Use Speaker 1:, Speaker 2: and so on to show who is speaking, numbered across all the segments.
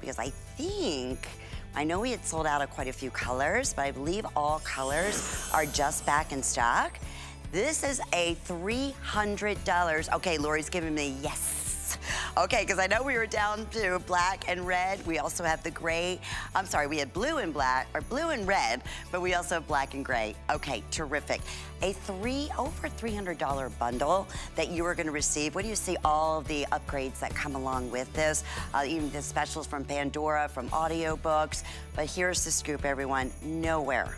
Speaker 1: because I think I know we had sold out of quite a few colors, but I believe all colors are just back in stock. This is a $300. Okay, Lori's giving me yes. Okay, because I know we were down to black and red. We also have the gray. I'm sorry, we had blue and black, or blue and red, but we also have black and gray. Okay, terrific. A three, over $300 bundle that you are gonna receive. What do you see? All the upgrades that come along with this, uh, even the specials from Pandora, from audiobooks. But here's the scoop, everyone, nowhere.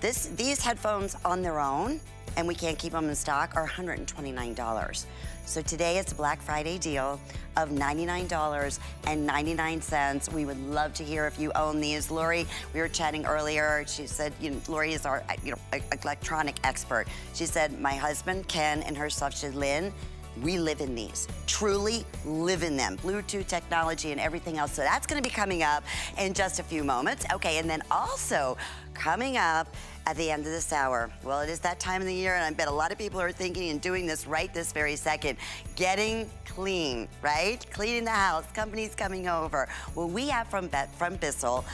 Speaker 1: This, these headphones on their own, and we can't keep them in stock, are $129. So today it's a Black Friday deal of $99.99. We would love to hear if you own these. Lori, we were chatting earlier. She said, you know, Lori is our you know, electronic expert. She said, my husband, Ken, and herself, she Lynn, we live in these, truly live in them. Bluetooth technology and everything else. So that's gonna be coming up in just a few moments. Okay, and then also coming up at the end of this hour. Well, it is that time of the year, and I bet a lot of people are thinking and doing this right this very second. Getting clean, right? Cleaning the house, companies coming over. Well, we have from, from Bissell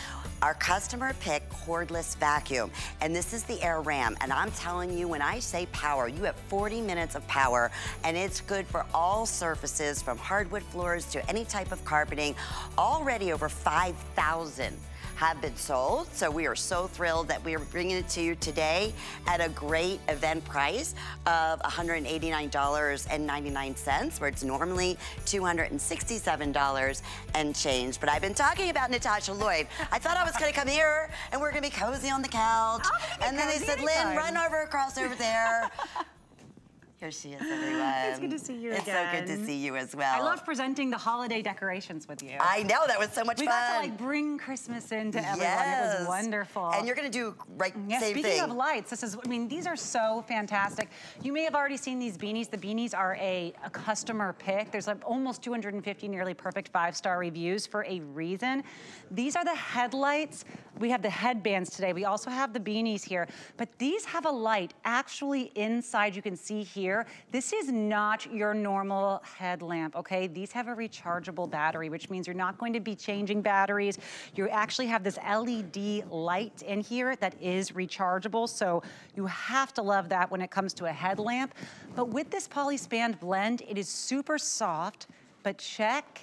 Speaker 1: our customer pick cordless vacuum. And this is the Air Ram. And I'm telling you, when I say power, you have 40 minutes of power and it's good for all surfaces from hardwood floors to any type of carpeting. Already over 5,000 have been sold. So we are so thrilled that we are bringing it to you today at a great event price of $189.99, where it's normally $267 and change. But I've been talking about Natasha Lloyd. I thought I was gonna come here and we're gonna be cozy on the couch. And then they said, Lynn, run over across over there. Here she is, everyone.
Speaker 2: It's good to see you
Speaker 1: it's
Speaker 2: again.
Speaker 1: It's so good to see you as well.
Speaker 2: I love presenting the holiday decorations with you.
Speaker 1: I know, that was so much
Speaker 2: we
Speaker 1: fun.
Speaker 2: We got to like bring Christmas into everyone.
Speaker 1: Yes.
Speaker 2: It was wonderful.
Speaker 1: And you're gonna do right
Speaker 2: yeah,
Speaker 1: same
Speaker 2: speaking
Speaker 1: thing.
Speaker 2: of lights, this is, I mean, these are so fantastic. You may have already seen these beanies. The beanies are a, a customer pick. There's like almost 250 nearly perfect five-star reviews for a reason. These are the headlights. We have the headbands today. We also have the beanies here. But these have a light actually inside you can see here. This is not your normal headlamp, okay? These have a rechargeable battery, which means you're not going to be changing batteries. You actually have this LED light in here that is rechargeable, so you have to love that when it comes to a headlamp. But with this polyspand blend, it is super soft, but check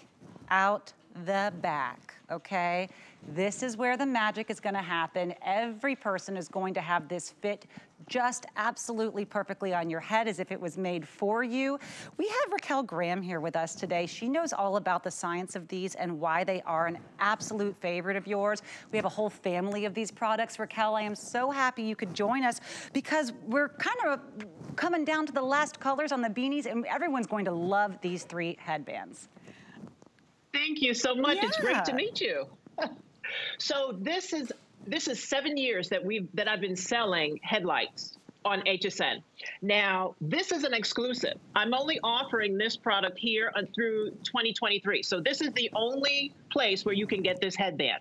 Speaker 2: out the back, okay? This is where the magic is gonna happen. Every person is going to have this fit just absolutely perfectly on your head as if it was made for you. We have Raquel Graham here with us today. She knows all about the science of these and why they are an absolute favorite of yours. We have a whole family of these products. Raquel, I am so happy you could join us because we're kind of coming down to the last colors on the beanies and everyone's going to love these three headbands.
Speaker 3: Thank you so much. Yeah. It's great to meet you. so this is this is seven years that we've that I've been selling headlights on HSN. Now, this is an exclusive. I'm only offering this product here uh, through 2023. So this is the only place where you can get this headband.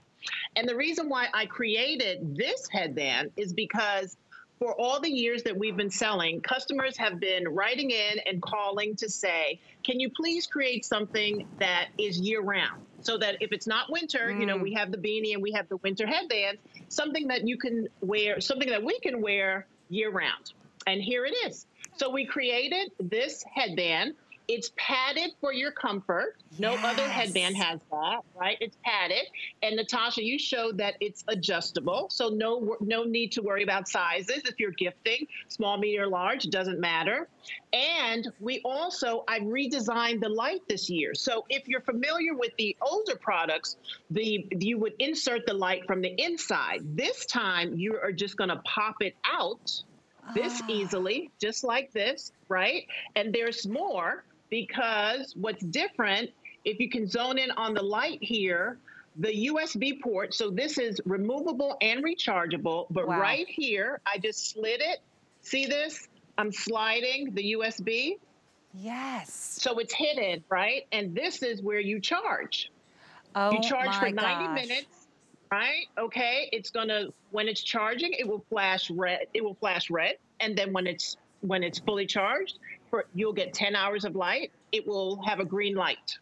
Speaker 3: And the reason why I created this headband is because for all the years that we've been selling, customers have been writing in and calling to say, can you please create something that is year round? So that if it's not winter, mm. you know, we mm. have the beanie and we have the winter headband, something that you can wear, something that we can wear year round. And here it is. So we created this headband it's padded for your comfort. No yes. other headband has that, right? It's padded. And Natasha, you showed that it's adjustable. So no, no need to worry about sizes. If you're gifting, small, medium, or large, doesn't matter. And we also, I redesigned the light this year. So if you're familiar with the older products, the you would insert the light from the inside. This time you are just gonna pop it out this ah. easily, just like this, right? And there's more because what's different, if you can zone in on the light here, the USB port, so this is removable and rechargeable, but wow. right here, I just slid it. See this? I'm sliding the USB.
Speaker 2: Yes.
Speaker 3: So it's hidden, right? And this is where you charge.
Speaker 2: Oh,
Speaker 3: you charge for 90
Speaker 2: gosh.
Speaker 3: minutes, right? Okay. It's gonna when it's charging, it will flash red. It will flash red, and then when it's when it's fully charged, for, you'll get 10 hours of light. It will have a green light.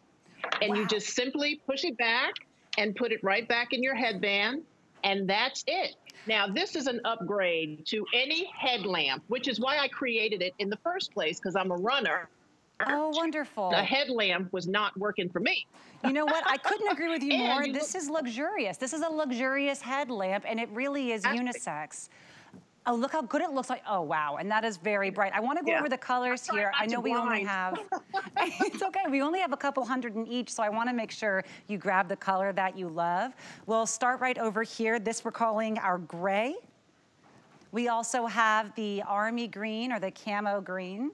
Speaker 3: And wow. you just simply push it back and put it right back in your headband, and that's it. Now, this is an upgrade to any headlamp, which is why I created it in the first place, because I'm a runner.
Speaker 2: Oh, wonderful.
Speaker 3: The headlamp was not working for me.
Speaker 2: You know what? I couldn't agree with you more. You this is luxurious. This is a luxurious headlamp, and it really is unisex. Oh, look how good it looks like. Oh, wow. And that is very bright. I want to go yeah. over the colors here. I know we blind. only have, it's okay. We only have a couple hundred in each, so I want to make sure you grab the color that you love. We'll start right over here. This we're calling our gray. We also have the army green or the camo green.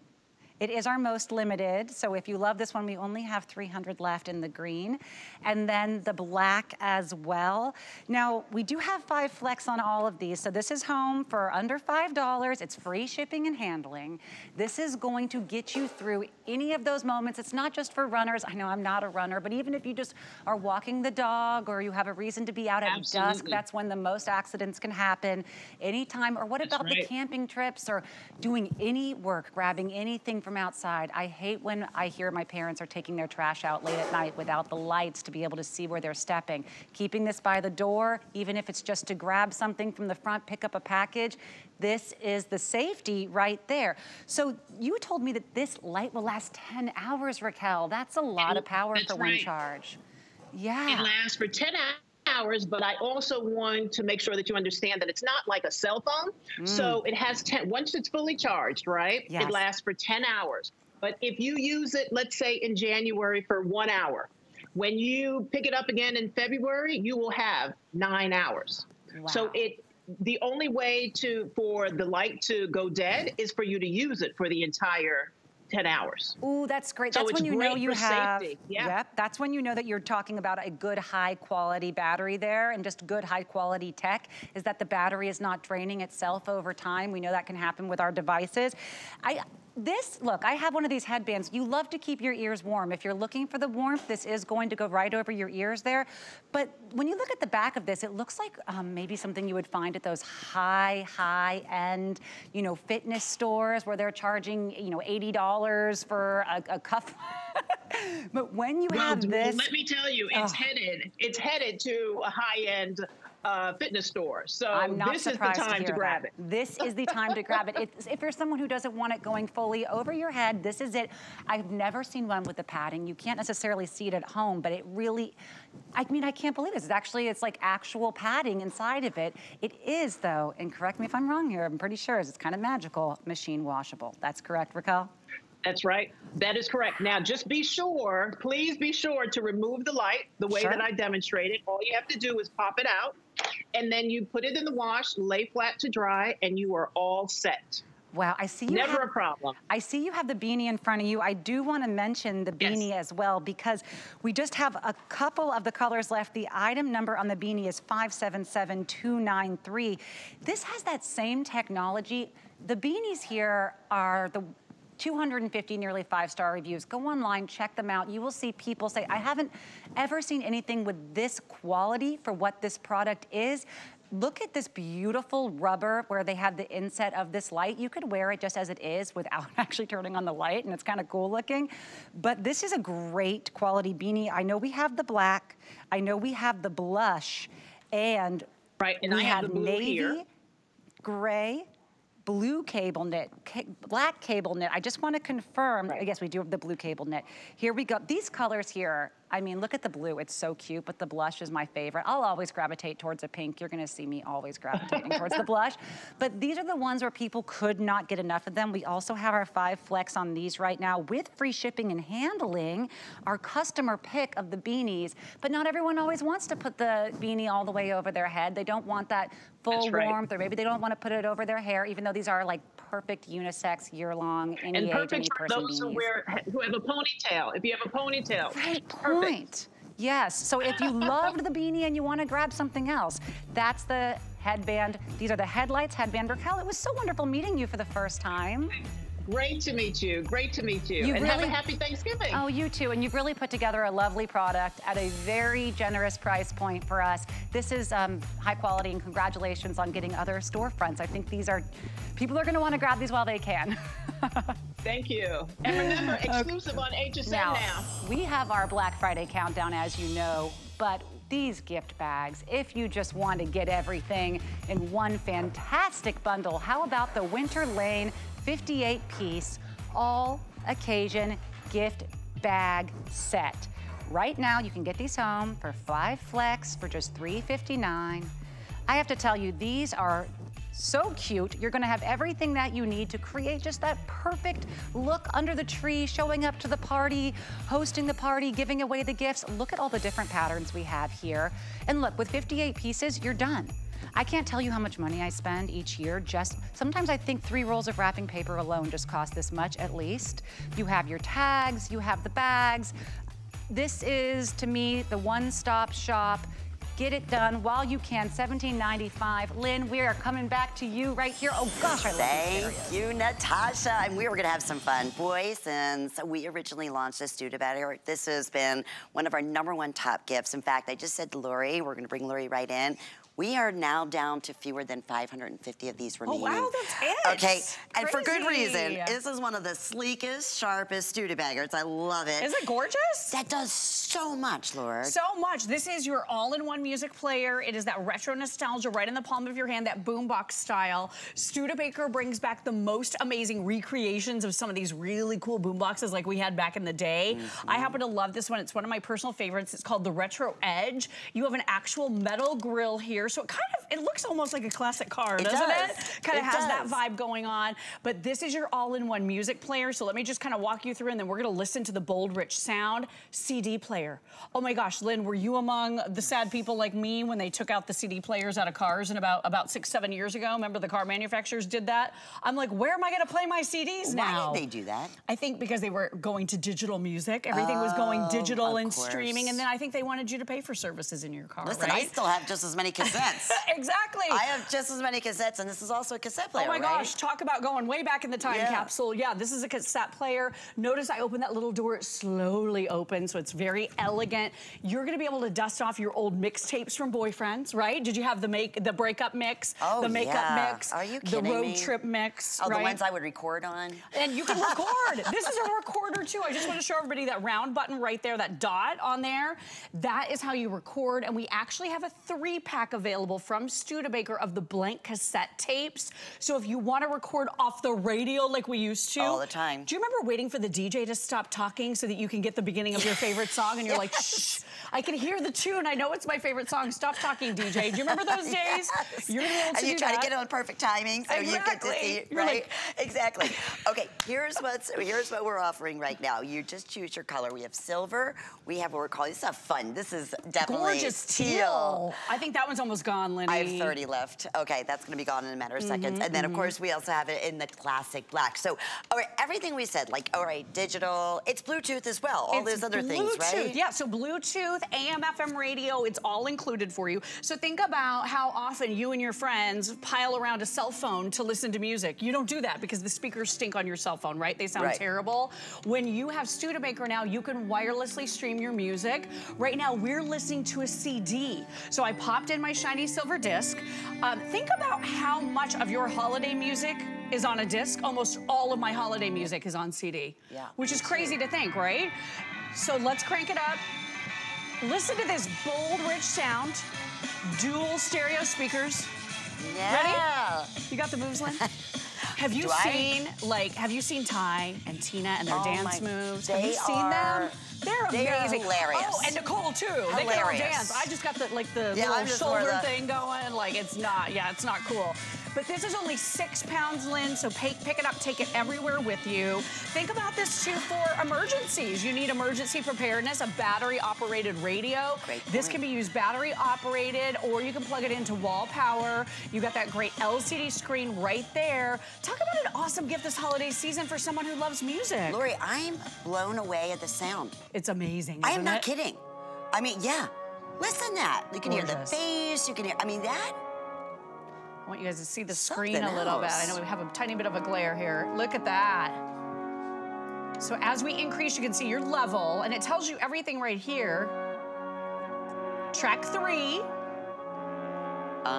Speaker 2: It is our most limited, so if you love this one, we only have 300 left in the green. And then the black as well. Now, we do have five flex on all of these, so this is home for under $5. It's free shipping and handling. This is going to get you through any of those moments. It's not just for runners. I know I'm not a runner, but even if you just are walking the dog or you have a reason to be out at Absolutely. dusk, that's when the most accidents can happen anytime. Or what that's about right. the camping trips or doing any work, grabbing anything from outside. I hate when I hear my parents are taking their trash out late at night without the lights to be able to see where they're stepping. Keeping this by the door, even if it's just to grab something from the front, pick up a package, this is the safety right there. So you told me that this light will last 10 hours, Raquel. That's a lot of power for right. one charge. Yeah.
Speaker 3: It lasts for 10 hours hours, but I also want to make sure that you understand that it's not like a cell phone. Mm. So it has 10, once it's fully charged, right? Yes. It lasts for 10 hours. But if you use it, let's say in January for one hour, when you pick it up again in February, you will have nine hours. Wow. So it, the only way to for the light to go dead is for you to use it for the entire 10 hours.
Speaker 2: Ooh, that's great. So that's when you know you have, safety. yeah. yep, that's when you know that you're talking about a good high quality battery there and just good high quality tech is that the battery is not draining itself over time. We know that can happen with our devices. I, this, look, I have one of these headbands. You love to keep your ears warm. If you're looking for the warmth, this is going to go right over your ears there. But when you look at the back of this, it looks like um, maybe something you would find at those high, high end, you know, fitness stores where they're charging, you know, $80 for a, a cuff. but when you well, have this.
Speaker 3: Let me tell you, it's oh. headed, it's headed to a high end uh, fitness store. So
Speaker 2: I'm not
Speaker 3: this
Speaker 2: is the
Speaker 3: time
Speaker 2: to,
Speaker 3: to grab
Speaker 2: that. it. This is the time to grab it. It's, if you're someone who doesn't want it going fully over your head, this is it. I've never seen one with the padding. You can't necessarily see it at home, but it really, I mean, I can't believe this. It's actually, it's like actual padding inside of it. It is though, and correct me if I'm wrong here, I'm pretty sure it's kind of magical, machine washable. That's correct, Raquel?
Speaker 3: That's right. That is correct. Now, just be sure, please be sure to remove the light the way sure. that I demonstrated. All you have to do is pop it out, and then you put it in the wash, lay flat to dry, and you are all set.
Speaker 2: Wow, I see you
Speaker 3: Never
Speaker 2: have,
Speaker 3: a problem.
Speaker 2: I see you have the beanie in front of you. I do want to mention the beanie yes. as well because we just have a couple of the colors left. The item number on the beanie is 577293. This has that same technology. The beanies here are the 250 nearly five-star reviews. Go online, check them out. You will see people say, I haven't ever seen anything with this quality for what this product is. Look at this beautiful rubber where they have the inset of this light. You could wear it just as it is without actually turning on the light and it's kind of cool looking. But this is a great quality beanie. I know we have the black. I know we have the blush and
Speaker 3: right, and
Speaker 2: we
Speaker 3: I have, have
Speaker 2: navy,
Speaker 3: here.
Speaker 2: gray, blue cable knit, ca black cable knit. I just want to confirm, right. I guess we do have the blue cable knit. Here we go. These colors here I mean, look at the blue. It's so cute, but the blush is my favorite. I'll always gravitate towards a pink. You're gonna see me always gravitating towards the blush. But these are the ones where people could not get enough of them. We also have our five flex on these right now with free shipping and handling, our customer pick of the beanies. But not everyone always wants to put the beanie all the way over their head. They don't want that full right. warmth, or maybe they don't want to put it over their hair, even though these are like perfect unisex, year-long, any
Speaker 3: and
Speaker 2: age,
Speaker 3: perfect
Speaker 2: any
Speaker 3: person for those who, wear, who have a ponytail. If you have a ponytail,
Speaker 2: right point. Yes, so if you loved the beanie and you want to grab something else, that's the headband. These are the headlights, headband. Raquel, it was so wonderful meeting you for the first time.
Speaker 3: Great to meet you. Great to meet you. you and really, have a happy Thanksgiving.
Speaker 2: Oh, you too. And you've really put together a lovely product at a very generous price point for us. This is um, high quality and congratulations on getting other storefronts. I think these are, people are going to want to grab these while they can.
Speaker 3: Thank you. And remember, exclusive okay. on HSN now, now.
Speaker 2: We have our Black Friday countdown, as you know, but these gift bags. If you just want to get everything in one fantastic bundle, how about the Winter Lane 58 piece all occasion gift bag set. Right now, you can get these home for five flex for just $3.59. I have to tell you, these are so cute. You're gonna have everything that you need to create just that perfect look under the tree, showing up to the party, hosting the party, giving away the gifts. Look at all the different patterns we have here. And look, with 58 pieces, you're done. I can't tell you how much money I spend each year. Just sometimes I think three rolls of wrapping paper alone just cost this much at least. You have your tags, you have the bags. This is to me the one-stop shop. Get it done while you can, $17.95. Lynn, we are coming back to you right here. Oh gosh, I love
Speaker 1: Thank you, Natasha. And we were gonna have some fun. Boy, since we originally launched this Studebaker, this has been one of our number one top gifts. In fact, I just said to Lori, we're gonna bring Lori right in. We are now down to fewer than 550 of these remaining.
Speaker 4: Oh, wow, that's it.
Speaker 1: Okay, and for good reason. This is one of the sleekest, sharpest Studebakers. I love it.
Speaker 4: Is it gorgeous?
Speaker 1: That does so much, Laura.
Speaker 4: So much. This is your all-in-one music player. It is that retro nostalgia right in the palm of your hand, that boombox style. Studebaker brings back the most amazing recreations of some of these really cool boomboxes like we had back in the day.
Speaker 1: Mm -hmm.
Speaker 4: I happen to love this one. It's one of my personal favorites. It's called the Retro Edge. You have an actual metal grill here, so it kind of, it looks almost like a classic car,
Speaker 1: it
Speaker 4: doesn't
Speaker 1: does.
Speaker 4: it? Kind of has
Speaker 1: does.
Speaker 4: that vibe going on. But this is your all-in-one music player, so let me just kind of walk you through and then we're gonna listen to the bold, rich sound. CD player. Oh my gosh, Lynn, were you among the sad people like me when they took out the CD players out of cars and about, about six, seven years ago? Remember the car manufacturers did that? I'm like, where am I gonna play my CDs now?
Speaker 1: Why did they do that?
Speaker 4: I think because they were going to digital music. Everything was going
Speaker 1: Oh,
Speaker 4: digital and
Speaker 1: course.
Speaker 4: streaming. And then I think they wanted you to pay for services in your car,
Speaker 1: Listen,
Speaker 4: right?
Speaker 1: I still have just as many cassettes.
Speaker 4: exactly.
Speaker 1: I have just as many cassettes, and this is also a cassette player,
Speaker 4: Oh my
Speaker 1: right?
Speaker 4: gosh, talk about going way back in the time
Speaker 1: Yeah.
Speaker 4: capsule. Yeah, this is a cassette player. Notice I open that little door, it slowly opens, so it's very elegant. You're gonna be able to dust off your old mixtapes from boyfriends, right? Did you have the make the breakup mix,
Speaker 1: Oh,
Speaker 4: the makeup
Speaker 1: yeah.
Speaker 4: mix,
Speaker 1: Are you kidding the
Speaker 4: road
Speaker 1: me?
Speaker 4: trip mix,
Speaker 1: Oh,
Speaker 4: right?
Speaker 1: the ones I would record on?
Speaker 4: And you can record. this is a recorder too. I just want to show everybody that round button right there, that dot on there. That is how you record. And we actually have a three pack available from Studebaker of the blank cassette tapes. So if you want to record off the radio like we used to.
Speaker 1: All the time.
Speaker 4: Do you remember waiting for the DJ to stop talking so that you can get the beginning of your favorite song and you're like, shh, I can hear the tune. I know it's my favorite song. Stop talking, DJ. Do you remember those days?
Speaker 1: Yes.
Speaker 4: You're be able to
Speaker 1: and you try
Speaker 4: that.
Speaker 1: to get it on perfect timing so you get to
Speaker 4: Exactly.
Speaker 1: see,
Speaker 4: You're
Speaker 1: right?
Speaker 4: like-
Speaker 1: exactly. Okay, here's what's here's what we're offering right now. You just choose your color. We have silver. We have what we're calling this is fun. This is definitely
Speaker 4: Gorgeous teal. I think that one's almost gone, Lenny.
Speaker 1: I have 30 left. Okay, that's gonna be gone in a matter of seconds.
Speaker 4: Mm-hmm,
Speaker 1: And then of course we also have it in the classic black. So, all right, everything we said, like, all right, digital, it's Bluetooth as well, all
Speaker 4: It's
Speaker 1: those other things, right?
Speaker 4: Yeah, so Bluetooth, AM, FM radio, it's all included for you. So think about how often you and your friends pile around a cell phone to listen to music. You don't do that because the speakers stink on your cell phone, right? They sound
Speaker 1: Right.
Speaker 4: terrible. When you have Studebaker now, you can wirelessly stream your music. Right now, we're listening to a CD. So I popped in my shiny silver disc. Um, think about how much of your holiday music is on a disc. Almost all of my holiday music is on CD.
Speaker 1: Yeah.
Speaker 4: Which is crazy to think, right? So let's crank it up. Listen to this bold, rich sound. Dual stereo speakers.
Speaker 1: Yeah.
Speaker 4: You got the moves, Lynn? Have you
Speaker 1: Do I?
Speaker 4: seen, like, have you seen Ty and Tina and their
Speaker 1: Oh
Speaker 4: dance
Speaker 1: my-
Speaker 4: moves? have you seen
Speaker 1: are-
Speaker 4: them? They're
Speaker 1: they are
Speaker 4: amazing.
Speaker 1: hilarious.
Speaker 4: Oh, and Nicole too. They can all dance. I just got the like the
Speaker 1: Yeah,
Speaker 4: little
Speaker 1: I'm just more
Speaker 4: shoulder
Speaker 1: the-
Speaker 4: thing going. Like it's not, yeah, it's not cool. But this is only six pounds, Lynn. So pick, pick it up, take it everywhere with you. Think about this too for emergencies. You need emergency preparedness, a battery-operated radio.
Speaker 1: Great
Speaker 4: This can be used battery-operated, or you can plug it into wall power. You got that great LCD screen right there. Talk about an awesome gift this holiday season for someone who loves music.
Speaker 1: Lori, I'm blown away at the sound.
Speaker 4: It's amazing.
Speaker 1: I am
Speaker 4: isn't it?
Speaker 1: kidding. I mean, yeah. Listen to that. You can hear the bass. You can hear, I mean, that.
Speaker 4: I want you guys to see the screen a little bit. I know we have a tiny bit of a glare here. Look at that. So as we increase, you can see your level, and it tells you everything right here. Track three.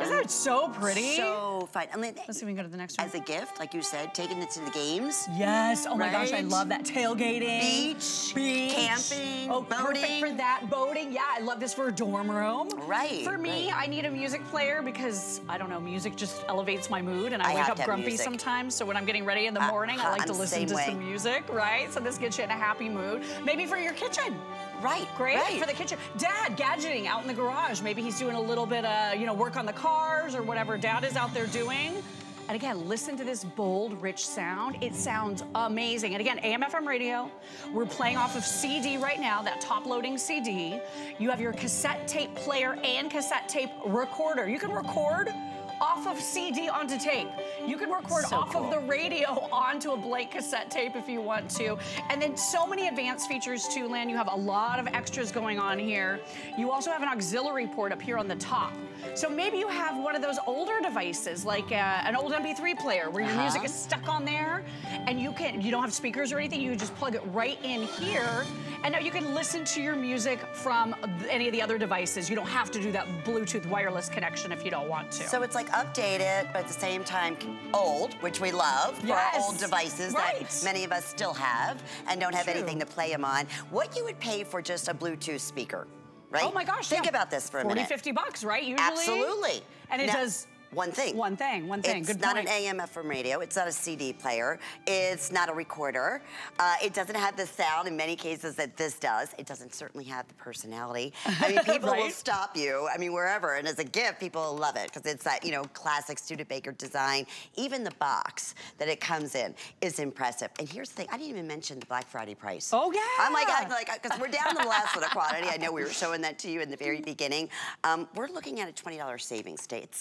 Speaker 1: On.
Speaker 4: Isn't that so pretty?
Speaker 1: So fun. I mean,
Speaker 4: Let's see if we can go to the next one.
Speaker 1: as a gift, like you said, taking it to the games.
Speaker 4: Yes. Oh my gosh, I love that tailgating.
Speaker 1: Beach,
Speaker 4: Beach.
Speaker 1: camping,
Speaker 4: Oh, perfect
Speaker 1: boating.
Speaker 4: for that. Boating. Yeah, I love this for a dorm room.
Speaker 1: Right,
Speaker 4: For me,
Speaker 1: right.
Speaker 4: I need a music player because I don't know, music just elevates my mood, and I,
Speaker 1: I
Speaker 4: wake up grumpy
Speaker 1: music.
Speaker 4: sometimes. So when I'm getting ready in the morning, I
Speaker 1: Uh,
Speaker 4: like
Speaker 1: I'm
Speaker 4: to listen to
Speaker 1: way.
Speaker 4: some music, right? So this gets you in a happy mood. Maybe for your kitchen.
Speaker 1: Right.
Speaker 4: Great
Speaker 1: right.
Speaker 4: for the kitchen. Dad, gadgeting out in the garage. Maybe he's doing a little bit of, you know, work on the cars or whatever dad is out there doing. And again, listen to this bold, rich sound. It sounds amazing. And again, AM FM radio. We're playing off of CD right now, that top loading CD. You have your cassette tape player and cassette tape recorder. You can record off of CD onto tape. You can record
Speaker 1: So
Speaker 4: off
Speaker 1: cool.
Speaker 4: of the radio onto a blank cassette tape if you want to. And then so many advanced features too, Lynn. You have a lot of extras going on here. You also have an auxiliary port up here on the top. So maybe you have one of those older devices, like uh, an old MP3 player where your music
Speaker 1: Uh-huh.
Speaker 4: is stuck on there and you can, you don't have speakers or anything, you just plug it right in here. And now you can listen to your music from any of the other devices. You don't have to do that Bluetooth wireless connection if you don't want to.
Speaker 1: So it's like updated, but at the same time old, which we love for
Speaker 4: Yes.
Speaker 1: our old devices
Speaker 4: Right.
Speaker 1: that many of us still have and don't have
Speaker 4: True.
Speaker 1: anything to play them on. What you would pay for just a Bluetooth speaker, right?
Speaker 4: Oh my gosh,
Speaker 1: Think
Speaker 4: yeah.
Speaker 1: about this for a
Speaker 4: 40,
Speaker 1: minute.
Speaker 4: 50 bucks, right? Usually.
Speaker 1: Absolutely.
Speaker 4: And it
Speaker 1: Now,
Speaker 4: does
Speaker 1: one thing.
Speaker 4: One thing, one thing.
Speaker 1: It's
Speaker 4: Good
Speaker 1: not
Speaker 4: point.
Speaker 1: an AM FM radio. It's not a CD player. It's not a recorder. Uh, it doesn't have the sound in many cases that this does. It doesn't certainly have the personality. I mean, people will stop you. I mean, wherever. And as a gift, people will love it because it's that, you know, classic Studebaker design. Even the box that it comes in is impressive. And here's the thing. I didn't even mention the Black Friday price.
Speaker 4: Oh, yeah.
Speaker 1: I'm like, I'm like, because we're down to the last little quantity. I know we were showing that to you in the very beginning. Um, we're looking at a $20 savings day. It's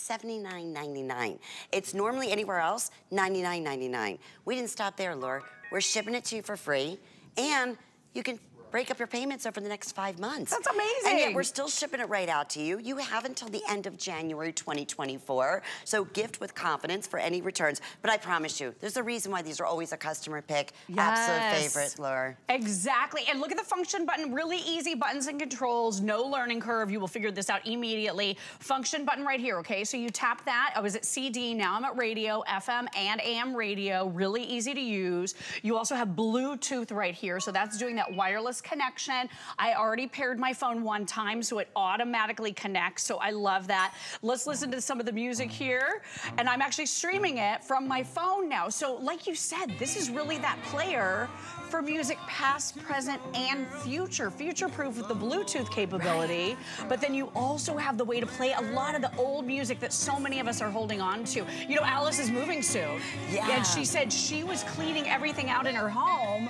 Speaker 1: $79.99. It's normally anywhere else $99.99. We didn't stop there, Laura. We're shipping it to you for free, and you can break up your payments over the next five months.
Speaker 4: That's amazing.
Speaker 1: And yet we're still shipping it right out to you. You have until the end of January 2024. So gift with confidence for any returns. But I promise you, there's a reason why these are always a customer pick. Absolute
Speaker 4: Yes.
Speaker 1: favorite, Laura.
Speaker 4: Exactly. And look at the function button. Really easy buttons and controls. No learning curve. You will figure this out immediately. Function button right here, okay? So you tap that. Oh, I was at CD. Now I'm at radio, FM and AM radio. Really easy to use. You also have Bluetooth right here. So that's doing that wireless connection. I already paired my phone one time, so it automatically connects. So I love that. Let's listen to some of the music here. And I'm actually streaming it from my phone now. So like you said, this is really that player for music past, present, and future. Future-proof with the Bluetooth capability. But then you also have the way to play a lot of the old music that so many of us are holding on to. You know, Alice is moving soon.
Speaker 1: Yeah.
Speaker 4: And she said she was cleaning everything out in her home,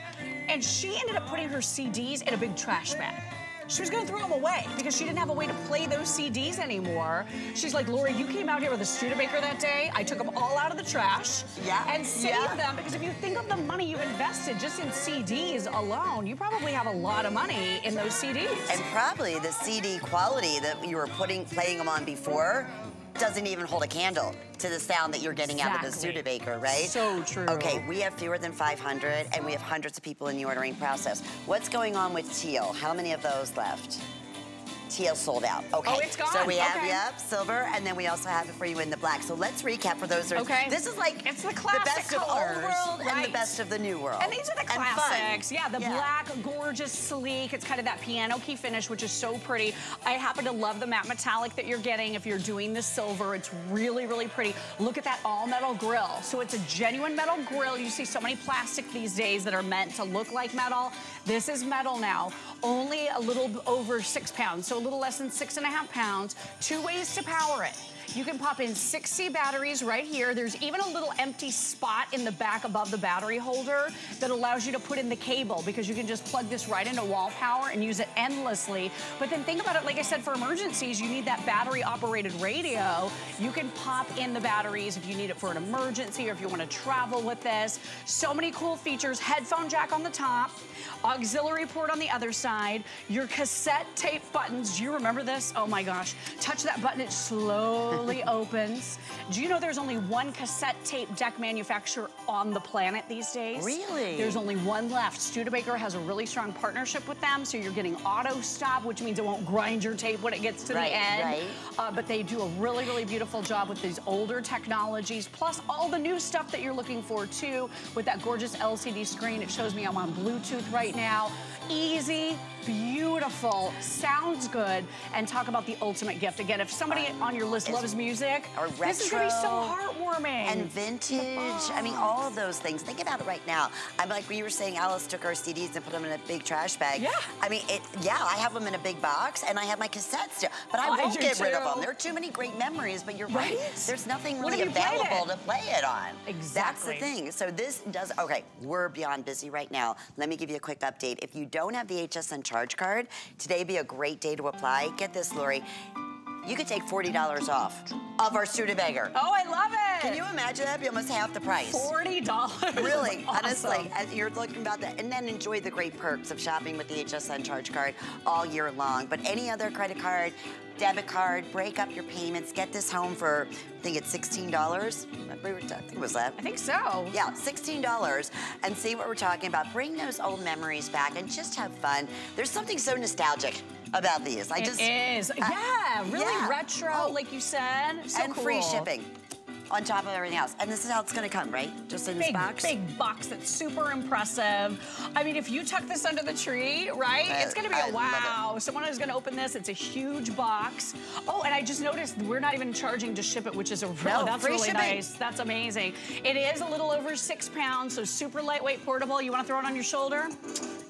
Speaker 4: and she ended up putting her CDs in a big trash bag. She was gonna throw them away because she didn't have a way to play those CDs anymore. She's like, Lori, you came out here with a Studebaker that day. I took them all out of the trash
Speaker 1: Yeah,
Speaker 4: and saved
Speaker 1: yeah.
Speaker 4: them because if you think of the money you invested just in CDs alone, you probably have a lot of money in those CDs.
Speaker 1: And probably the CD quality that you were putting playing them on before doesn't even hold a candle to the sound that you're getting out of the
Speaker 4: Exactly.
Speaker 1: Studebaker, right?
Speaker 4: So true.
Speaker 1: Okay, we have fewer than 500, and we have hundreds of people in the ordering process. What's going on with teal? How many of those left? Teal sold out. Oh, okay.
Speaker 4: Oh, it's
Speaker 1: So
Speaker 4: gone.
Speaker 1: we have,
Speaker 4: Okay.
Speaker 1: yep, silver, and then we also have it for you in the black. So let's recap for those. who are-
Speaker 4: Okay.
Speaker 1: This is like
Speaker 4: It's the classic
Speaker 1: best of
Speaker 4: colors,
Speaker 1: old world and the best of the new world.
Speaker 4: And these are the classics. Yeah, the
Speaker 1: Yeah.
Speaker 4: black, gorgeous, sleek. It's kind of that piano key finish, which is so pretty. I happen to love the matte metallic that you're getting. If you're doing the silver, it's really, really pretty. Look at that all metal grill. So it's a genuine metal grill. You see so many plastic these days that are meant to look like metal. This is metal now. Only a little over six pounds, so a little less than six and a half pounds. Two ways to power it. You can pop in 60 batteries right here. There's even a little empty spot in the back above the battery holder that allows you to put in the cable because you can just plug this right into wall power and use it endlessly. But then think about it, like I said, for emergencies, you need that battery operated radio. You can pop in the batteries if you need it for an emergency or if you want to travel with this. So many cool features. Headphone jack on the top, auxiliary port on the other side, your cassette tape buttons. Do you remember this? Oh my gosh. Touch that button, it slowly slowly opens. Do you know there's only one cassette tape deck manufacturer on the planet these days?
Speaker 1: Really?
Speaker 4: There's only one left. Studebaker has a really strong partnership with them, so you're getting auto stop, which means it won't grind your tape when it gets to
Speaker 1: right,
Speaker 4: the end.
Speaker 1: Right.
Speaker 4: Uh, but they do a really, really beautiful job with these older technologies, plus all the new stuff that you're looking for too, with that gorgeous LCD screen. It shows me I'm on Bluetooth right now. Easy, beautiful, sounds good, and talk about the ultimate gift. Again, if somebody on your list loves music,
Speaker 1: or
Speaker 4: this is gonna be so heartwarming.
Speaker 1: And vintage. I mean, all of those things. Think about it right now. I'm like we were saying, Alice took our CDs and put them in a big trash bag.
Speaker 4: Yeah.
Speaker 1: I mean, it. Yeah, I have them in a big box, and I have my cassettes still. But I
Speaker 4: Oh, I
Speaker 1: won't get rid of them. There are too many great memories. But you're right.
Speaker 4: Right?
Speaker 1: There's nothing really
Speaker 4: have you played
Speaker 1: available to play it on. Exactly. That's the thing. So this does. Okay, we're beyond busy right now. Let me give you a quick update. If you don't have the HSN charge card, today be a great day to apply. Get this, Lori. You could take $40 off of our Studebaker.
Speaker 4: oh, I love it.
Speaker 1: Can you imagine that? Be almost half the price.
Speaker 4: Forty dollars.
Speaker 1: Really,
Speaker 4: awesome.
Speaker 1: honestly, as you're looking about that, and then enjoy the great perks of shopping with the HSN charge card all year long. But any other credit card, debit card, break up your payments, get this home for, I think it's $16. We were- I think it was that.
Speaker 4: I think so.
Speaker 1: Yeah, $16 and see what we're talking about. Bring those old memories back and just have fun. There's something so nostalgic about these. I
Speaker 4: It
Speaker 1: just
Speaker 4: is.
Speaker 1: I-
Speaker 4: yeah, really
Speaker 1: yeah.
Speaker 4: retro,
Speaker 1: Oh.
Speaker 4: like you said. So
Speaker 1: and free shipping on top of everything else. And this is how it's gonna come, right? Just in this
Speaker 4: Big,
Speaker 1: box.
Speaker 4: big box that's super impressive. I mean, if you tuck this under the tree, right?
Speaker 1: I-
Speaker 4: it's gonna be
Speaker 1: I
Speaker 4: a wow. Someone is gonna open this. It's a huge box. Oh, and I just noticed we're not even charging to ship it, which is a real,
Speaker 1: No,
Speaker 4: that's really
Speaker 1: shipping.
Speaker 4: nice. That's amazing. It is a little over six pounds, so super lightweight, portable. You wanna throw it on your shoulder?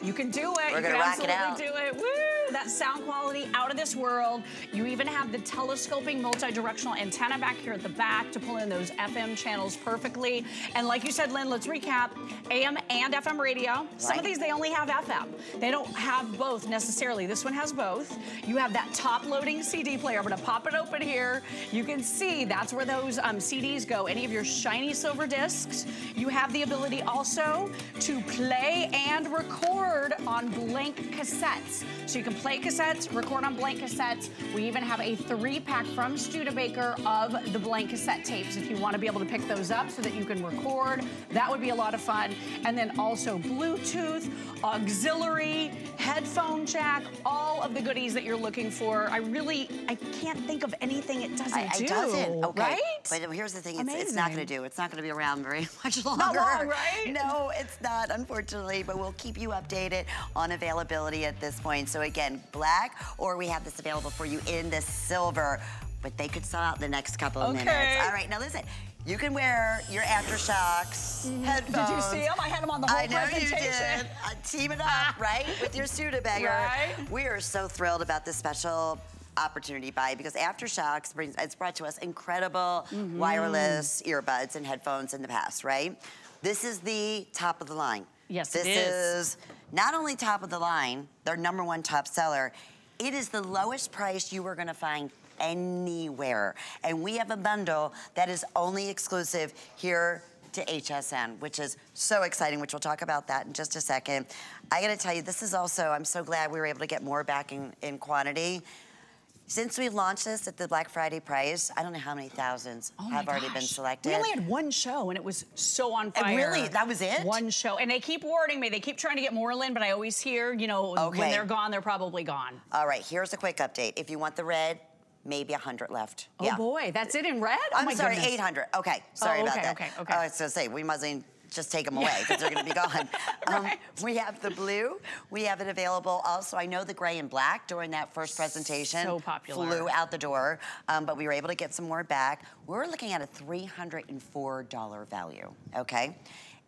Speaker 4: You can do it.
Speaker 1: We're
Speaker 4: you
Speaker 1: gonna
Speaker 4: can
Speaker 1: rock it
Speaker 4: absolutely
Speaker 1: out.
Speaker 4: do it. Woo! That sound quality out of this world. You even have the telescoping multi-directional antenna back here at the back to pull in those FM channels perfectly. And like you said, Lynn, let's recap. AM and FM radio. Some of these, they only have FM. They don't have both necessarily. This one has both. You have that top-loading CD player. I'm gonna pop it open here. You can see that's where those um, CDs go. Any of your shiny silver discs. You have the ability also to play and record on blank cassettes. So you can play cassettes, record on blank cassettes. We even have a three-pack from Studebaker of the blank cassette tapes if you want to be able to pick those up so that you can record. That would be a lot of fun. And then also Bluetooth, auxiliary, headphone jack, all of the goodies that you're looking for. I really, I can't think of anything it doesn't
Speaker 1: I,
Speaker 4: do.
Speaker 1: doesn't. Okay.
Speaker 4: Right?
Speaker 1: But here's the thing, it's, it's not gonna do. It's not gonna be around very much longer.
Speaker 4: long, right?
Speaker 1: No, it's not, unfortunately, but we'll keep you updated on availability at this point. So again, black, or we have this available for you in the silver, but they could sell out in the next couple of
Speaker 4: Okay.
Speaker 1: minutes. All right, now listen, you can wear your AfterShokz, headphones.
Speaker 4: Did you see them? I had them on the whole
Speaker 1: I know you
Speaker 4: presentation.
Speaker 1: did. Uh, team it up, right, with your Studebaker.
Speaker 4: Right.
Speaker 1: We are so thrilled about this special opportunity buy because AfterShokz brings it's brought to us incredible
Speaker 4: Mm-hmm.
Speaker 1: wireless earbuds and headphones in the past, right? This is the top of the line.
Speaker 4: Yes,
Speaker 1: this
Speaker 4: it is.
Speaker 1: is not only top of the line, their number one top seller. It is the lowest price you are going to find anywhere. And we have a bundle that is only exclusive here to HSN, which is so exciting, which we'll talk about that in just a second. I gotta tell you, this is also, I'm so glad we were able to get more back in, in quantity. Since we launched this at the Black Friday price, I don't know how many thousands
Speaker 4: Oh
Speaker 1: have already been selected.
Speaker 4: We only had one show and it was so on
Speaker 1: And
Speaker 4: fire.
Speaker 1: really, that was it?
Speaker 4: One show. And they keep warning me. They keep trying to get more in, but I always hear, you know,
Speaker 1: Okay.
Speaker 4: when they're gone, they're probably gone.
Speaker 1: All right, here's a quick update. If you want the red, maybe 100 left.
Speaker 4: Oh
Speaker 1: yeah.
Speaker 4: boy, that's it in red? Oh
Speaker 1: I'm
Speaker 4: my
Speaker 1: sorry,
Speaker 4: goodness.
Speaker 1: 800. Okay, sorry
Speaker 4: Oh,
Speaker 1: about
Speaker 4: okay,
Speaker 1: that.
Speaker 4: okay, okay.
Speaker 1: I was gonna say, we mustn't just take them away because they're gonna be gone. Um,
Speaker 4: Right.
Speaker 1: we have the blue, we have it available also. I know the gray and black during that first presentation
Speaker 4: So popular.
Speaker 1: flew out the door, um, but we were able to get some more back. We're looking at a $304 value, okay?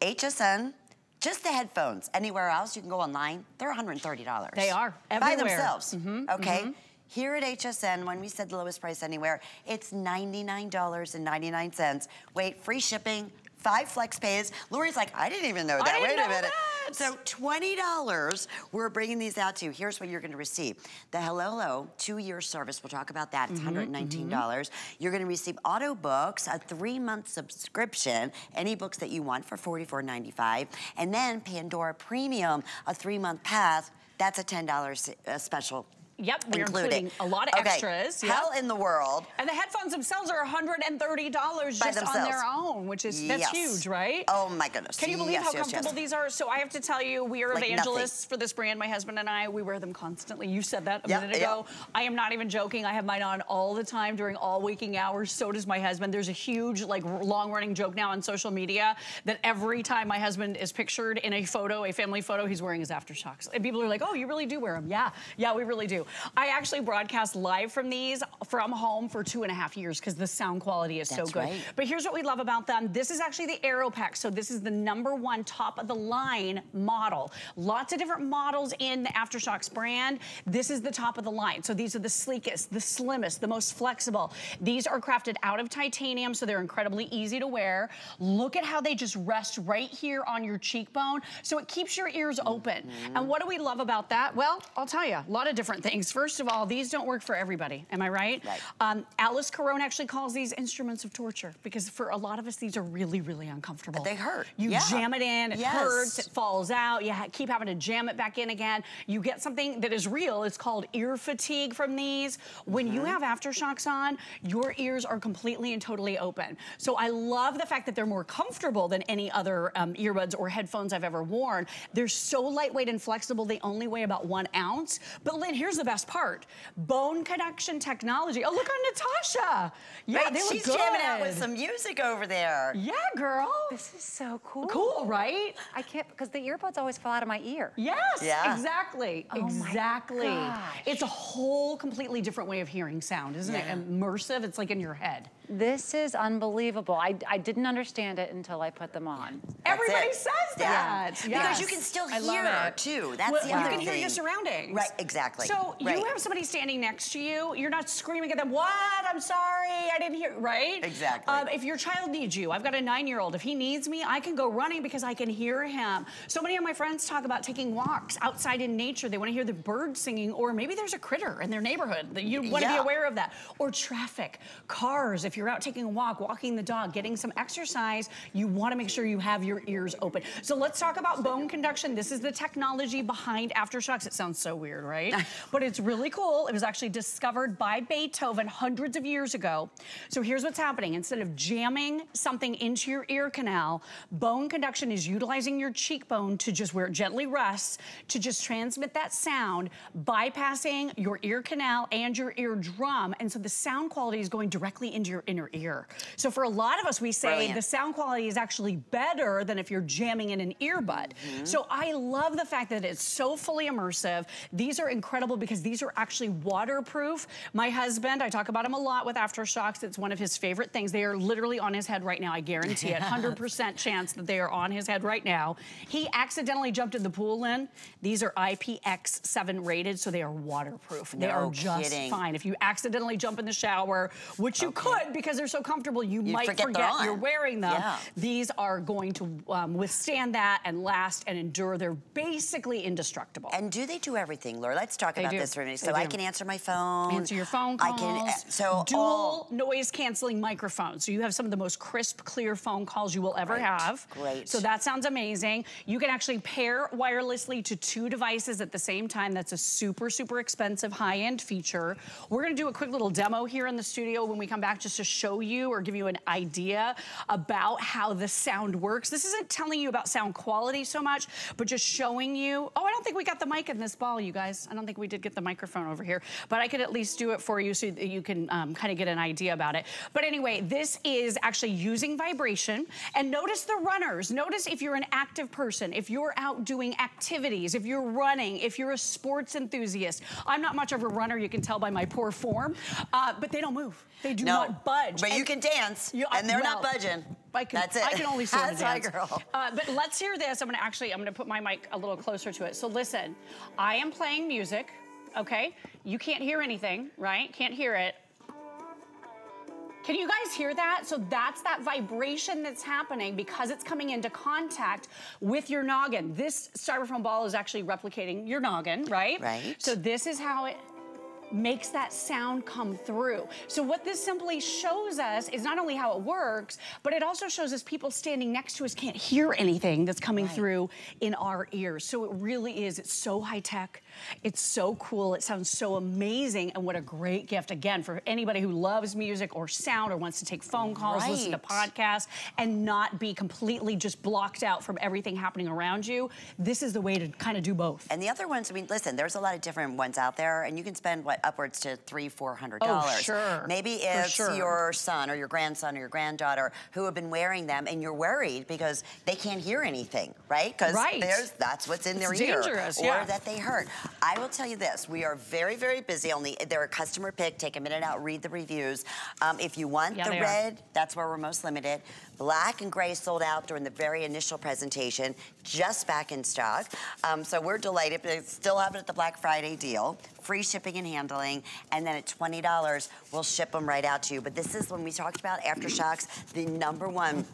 Speaker 1: HSN, just the headphones. Anywhere else, you can go online, they're $130.
Speaker 4: They are,
Speaker 1: By
Speaker 4: everywhere.
Speaker 1: themselves,
Speaker 4: Mhm,
Speaker 1: okay? Here at HSN, when we said the lowest price anywhere, it's $99.99. Wait, free shipping, five flex pays. Lori's like, I didn't even know that.
Speaker 4: didn't
Speaker 1: Wait
Speaker 4: know
Speaker 1: a minute.
Speaker 4: that.
Speaker 1: So $20, we're bringing these out to you. Here's what you're gonna receive. The Hello two-year service, we'll talk about that, it's
Speaker 4: Mm-hmm,
Speaker 1: $119. You're gonna receive auto books, a three-month subscription, any books that you want for $44.95. And then Pandora Premium, a three-month pass, that's a $10 uh, special
Speaker 4: Yep, we're
Speaker 1: including.
Speaker 4: including a lot of
Speaker 1: okay.
Speaker 4: extras. Yep.
Speaker 1: How in the world?
Speaker 4: And the headphones themselves are $130 just on their own, which is, that's
Speaker 1: Yes.
Speaker 4: huge, right?
Speaker 1: Oh my goodness.
Speaker 4: Can you believe
Speaker 1: Yes,
Speaker 4: how
Speaker 1: yes,
Speaker 4: comfortable these are? So I have to tell you, we are
Speaker 1: Like
Speaker 4: evangelists for this brand, my husband and I. We wear them constantly. You said that a
Speaker 1: Yep,
Speaker 4: minute ago. I am not even joking. I have mine on all the time during all waking hours. So does my husband. There's a huge, like, long-running joke now on social media that every time my husband is pictured in a photo, a family photo, he's wearing his AfterShokz. And people are like, oh, you really do wear them. Yeah, yeah, we really do. I actually broadcast live from these from home for two and a half years because the sound quality is so good.
Speaker 1: right.
Speaker 4: But here's what we love about them. This is actually the Aeropex. So this is the number one top of the line model. Lots of different models in the AfterShokz brand. This is the top of the line. So these are the sleekest, the slimmest, the most flexible. These are crafted out of titanium, so they're incredibly easy to wear. Look at how they just rest right here on your cheekbone. So it keeps your ears open. And what do we love about that? Well, I'll tell you, a lot of different things. First of all, these don't work for everybody. Am I right?
Speaker 1: Right.
Speaker 4: Um, Alice Carone actually calls these instruments of torture because for a lot of us, these are really, really uncomfortable.
Speaker 1: They hurt.
Speaker 4: You
Speaker 1: Yeah.
Speaker 4: jam it in, it
Speaker 1: Yes.
Speaker 4: hurts, it falls out. You keep having to jam it back in again. You get something that is real. It's called ear fatigue from these. When you
Speaker 1: Mm-hmm.
Speaker 4: have AfterShokz on, your ears are completely and totally open. So I love the fact that they're more comfortable than any other um, earbuds or headphones I've ever worn. They're so lightweight and flexible. They only weigh about one ounce. But Lynn, here's the best part. Bone conduction technology. Oh, look on Natasha. Yeah,
Speaker 1: Right,
Speaker 4: they look
Speaker 1: she's
Speaker 4: good.
Speaker 1: jamming out with some music over there.
Speaker 4: Yeah, girl.
Speaker 2: This is so cool.
Speaker 4: Cool, right?
Speaker 2: I can't, because the earbuds always fall out of my ear.
Speaker 4: Yes,
Speaker 1: Yeah.
Speaker 4: exactly,
Speaker 2: Oh my
Speaker 4: exactly.
Speaker 2: gosh.
Speaker 4: It's a whole completely different way of hearing sound, isn't
Speaker 1: Yeah.
Speaker 4: it? Immersive, it's like in your head.
Speaker 2: This is unbelievable. I, I didn't understand it until I put them on.
Speaker 4: Everybody
Speaker 1: it.
Speaker 4: says
Speaker 1: Yeah.
Speaker 4: that.
Speaker 1: Because you can still hear
Speaker 4: it.
Speaker 1: too. That's
Speaker 4: well,
Speaker 1: the
Speaker 4: you
Speaker 1: other
Speaker 4: can hear your surroundings.
Speaker 1: Right, exactly.
Speaker 4: So
Speaker 1: Right.
Speaker 4: you have somebody standing next to you. You're not screaming at them. What? I'm sorry, I didn't hear. Right?
Speaker 1: Exactly.
Speaker 4: Um, if your child needs you, I've got a nine-year-old. If he needs me, I can go running because I can hear him. So many of my friends talk about taking walks outside in nature. They want to hear the birds singing, or maybe there's a critter in their neighborhood that you want to be aware of that. Or traffic, cars. If you're out taking a walk, walking the dog, getting some exercise, you want to make sure you have your ears open. So let's talk about bone conduction. This is the technology behind AfterShokz. It sounds so weird, right? but it's really cool. It was actually discovered by Beethoven hundreds of years ago. So here's what's happening. Instead of jamming something into your ear canal, bone conduction is utilizing your cheekbone to just where it gently rests to just transmit that sound, bypassing your ear canal and your eardrum. And so the sound quality is going directly into your inner ear. So for a lot of us, we say
Speaker 1: Brilliant.
Speaker 4: the sound quality is actually better than if you're jamming in an earbud.
Speaker 1: Mm-hmm.
Speaker 4: So I love the fact that it's so fully immersive. These are incredible because these are actually waterproof. My husband, I talk about him a lot with AfterShokz. It's one of his favorite things. They are literally on his head right now. I guarantee it. 100% chance that they are on his head right now. He accidentally jumped in the pool in. These are IPX7 rated, so they are waterproof. They
Speaker 1: No
Speaker 4: are just
Speaker 1: kidding.
Speaker 4: fine. If you accidentally jump in the shower, which you could because they're so comfortable, you
Speaker 1: You'd
Speaker 4: might
Speaker 1: forget
Speaker 4: forget you're wearing them.
Speaker 1: Yeah.
Speaker 4: These are going to um, withstand that and last and endure. They're basically indestructible.
Speaker 1: And do they do everything, Laura? Let's talk
Speaker 4: They
Speaker 1: about
Speaker 4: do.
Speaker 1: this for a minute. So I can answer my phone.
Speaker 4: Answer your phone
Speaker 1: I
Speaker 4: calls.
Speaker 1: can. uh, So
Speaker 4: dual
Speaker 1: all-
Speaker 4: noise canceling microphones. So you have some of the most crisp, clear phone calls you will ever have.
Speaker 1: great.
Speaker 4: So that sounds amazing. You can actually pair wirelessly to two devices at the same time. That's a super, super expensive high-end feature. We're gonna do a quick little demo here in the studio when we come back just to show you or give you an idea about how the sound works. This isn't telling you about sound quality so much, but just showing you. Oh, I don't think we got the mic in this ball, you guys. I don't think we did get the microphone over here, but I could at least do it for you so that you can um, kind of get an idea about it. But anyway, this is actually using vibration. And notice the runners. Notice if you're an active person, if you're out doing activities, if you're running, if you're a sports enthusiast. I'm not much of a runner, you can tell by my poor form, uh, but they don't move. They do
Speaker 1: no,
Speaker 4: not budge.
Speaker 1: But you can dance,
Speaker 4: you- I-
Speaker 1: and they're not budging.
Speaker 4: I can,
Speaker 1: That's it.
Speaker 4: I can only sort of
Speaker 1: That's my
Speaker 4: dance.
Speaker 1: girl.
Speaker 4: Uh, but let's hear this. I'm gonna actually, I'm gonna put my mic a little closer to it. So listen, I am playing music, okay? You can't hear anything, right? Can't hear it. Can you guys hear that? So that's that vibration that's happening because it's coming into contact with your noggin. This styrofoam ball is actually replicating your noggin, right?
Speaker 1: Right.
Speaker 4: So this is how it, makes that sound come through. So what this simply shows us is not only how it works, but it also shows us people standing next to us can't hear anything that's coming right. through in our ears. So it really is, it's so high tech, it's so cool, it sounds so amazing, and what a great gift, again, for anybody who loves music or sound or wants to take phone calls, right. listen to podcasts, and not be completely just blocked out from everything happening around you. This is the way to kind of do both.
Speaker 1: And the other ones, I mean, listen, there's a lot of different ones out there, and you can spend, what, upwards to three, four hundred dollars.
Speaker 4: Oh, sure.
Speaker 1: Maybe it's sure. your son or your grandson or your granddaughter who have been wearing them, and you're worried because they can't hear anything, right? Because
Speaker 4: right.
Speaker 1: that's what's in their
Speaker 4: it's
Speaker 1: ear,
Speaker 4: dangerous,
Speaker 1: or
Speaker 4: yeah.
Speaker 1: that they hurt. I will tell you this: we are very, very busy. Only they're a customer pick. Take a minute out, read the reviews. Um, if you want
Speaker 4: yeah,
Speaker 1: the red, are. that's where we're most limited. Black and gray sold out during the very initial presentation, just back in stock. Um, so we're delighted, but still have it at the Black Friday deal. Free shipping and handling, and then at $20, we'll ship them right out to you. But this is when we talked about AfterShokz, the number one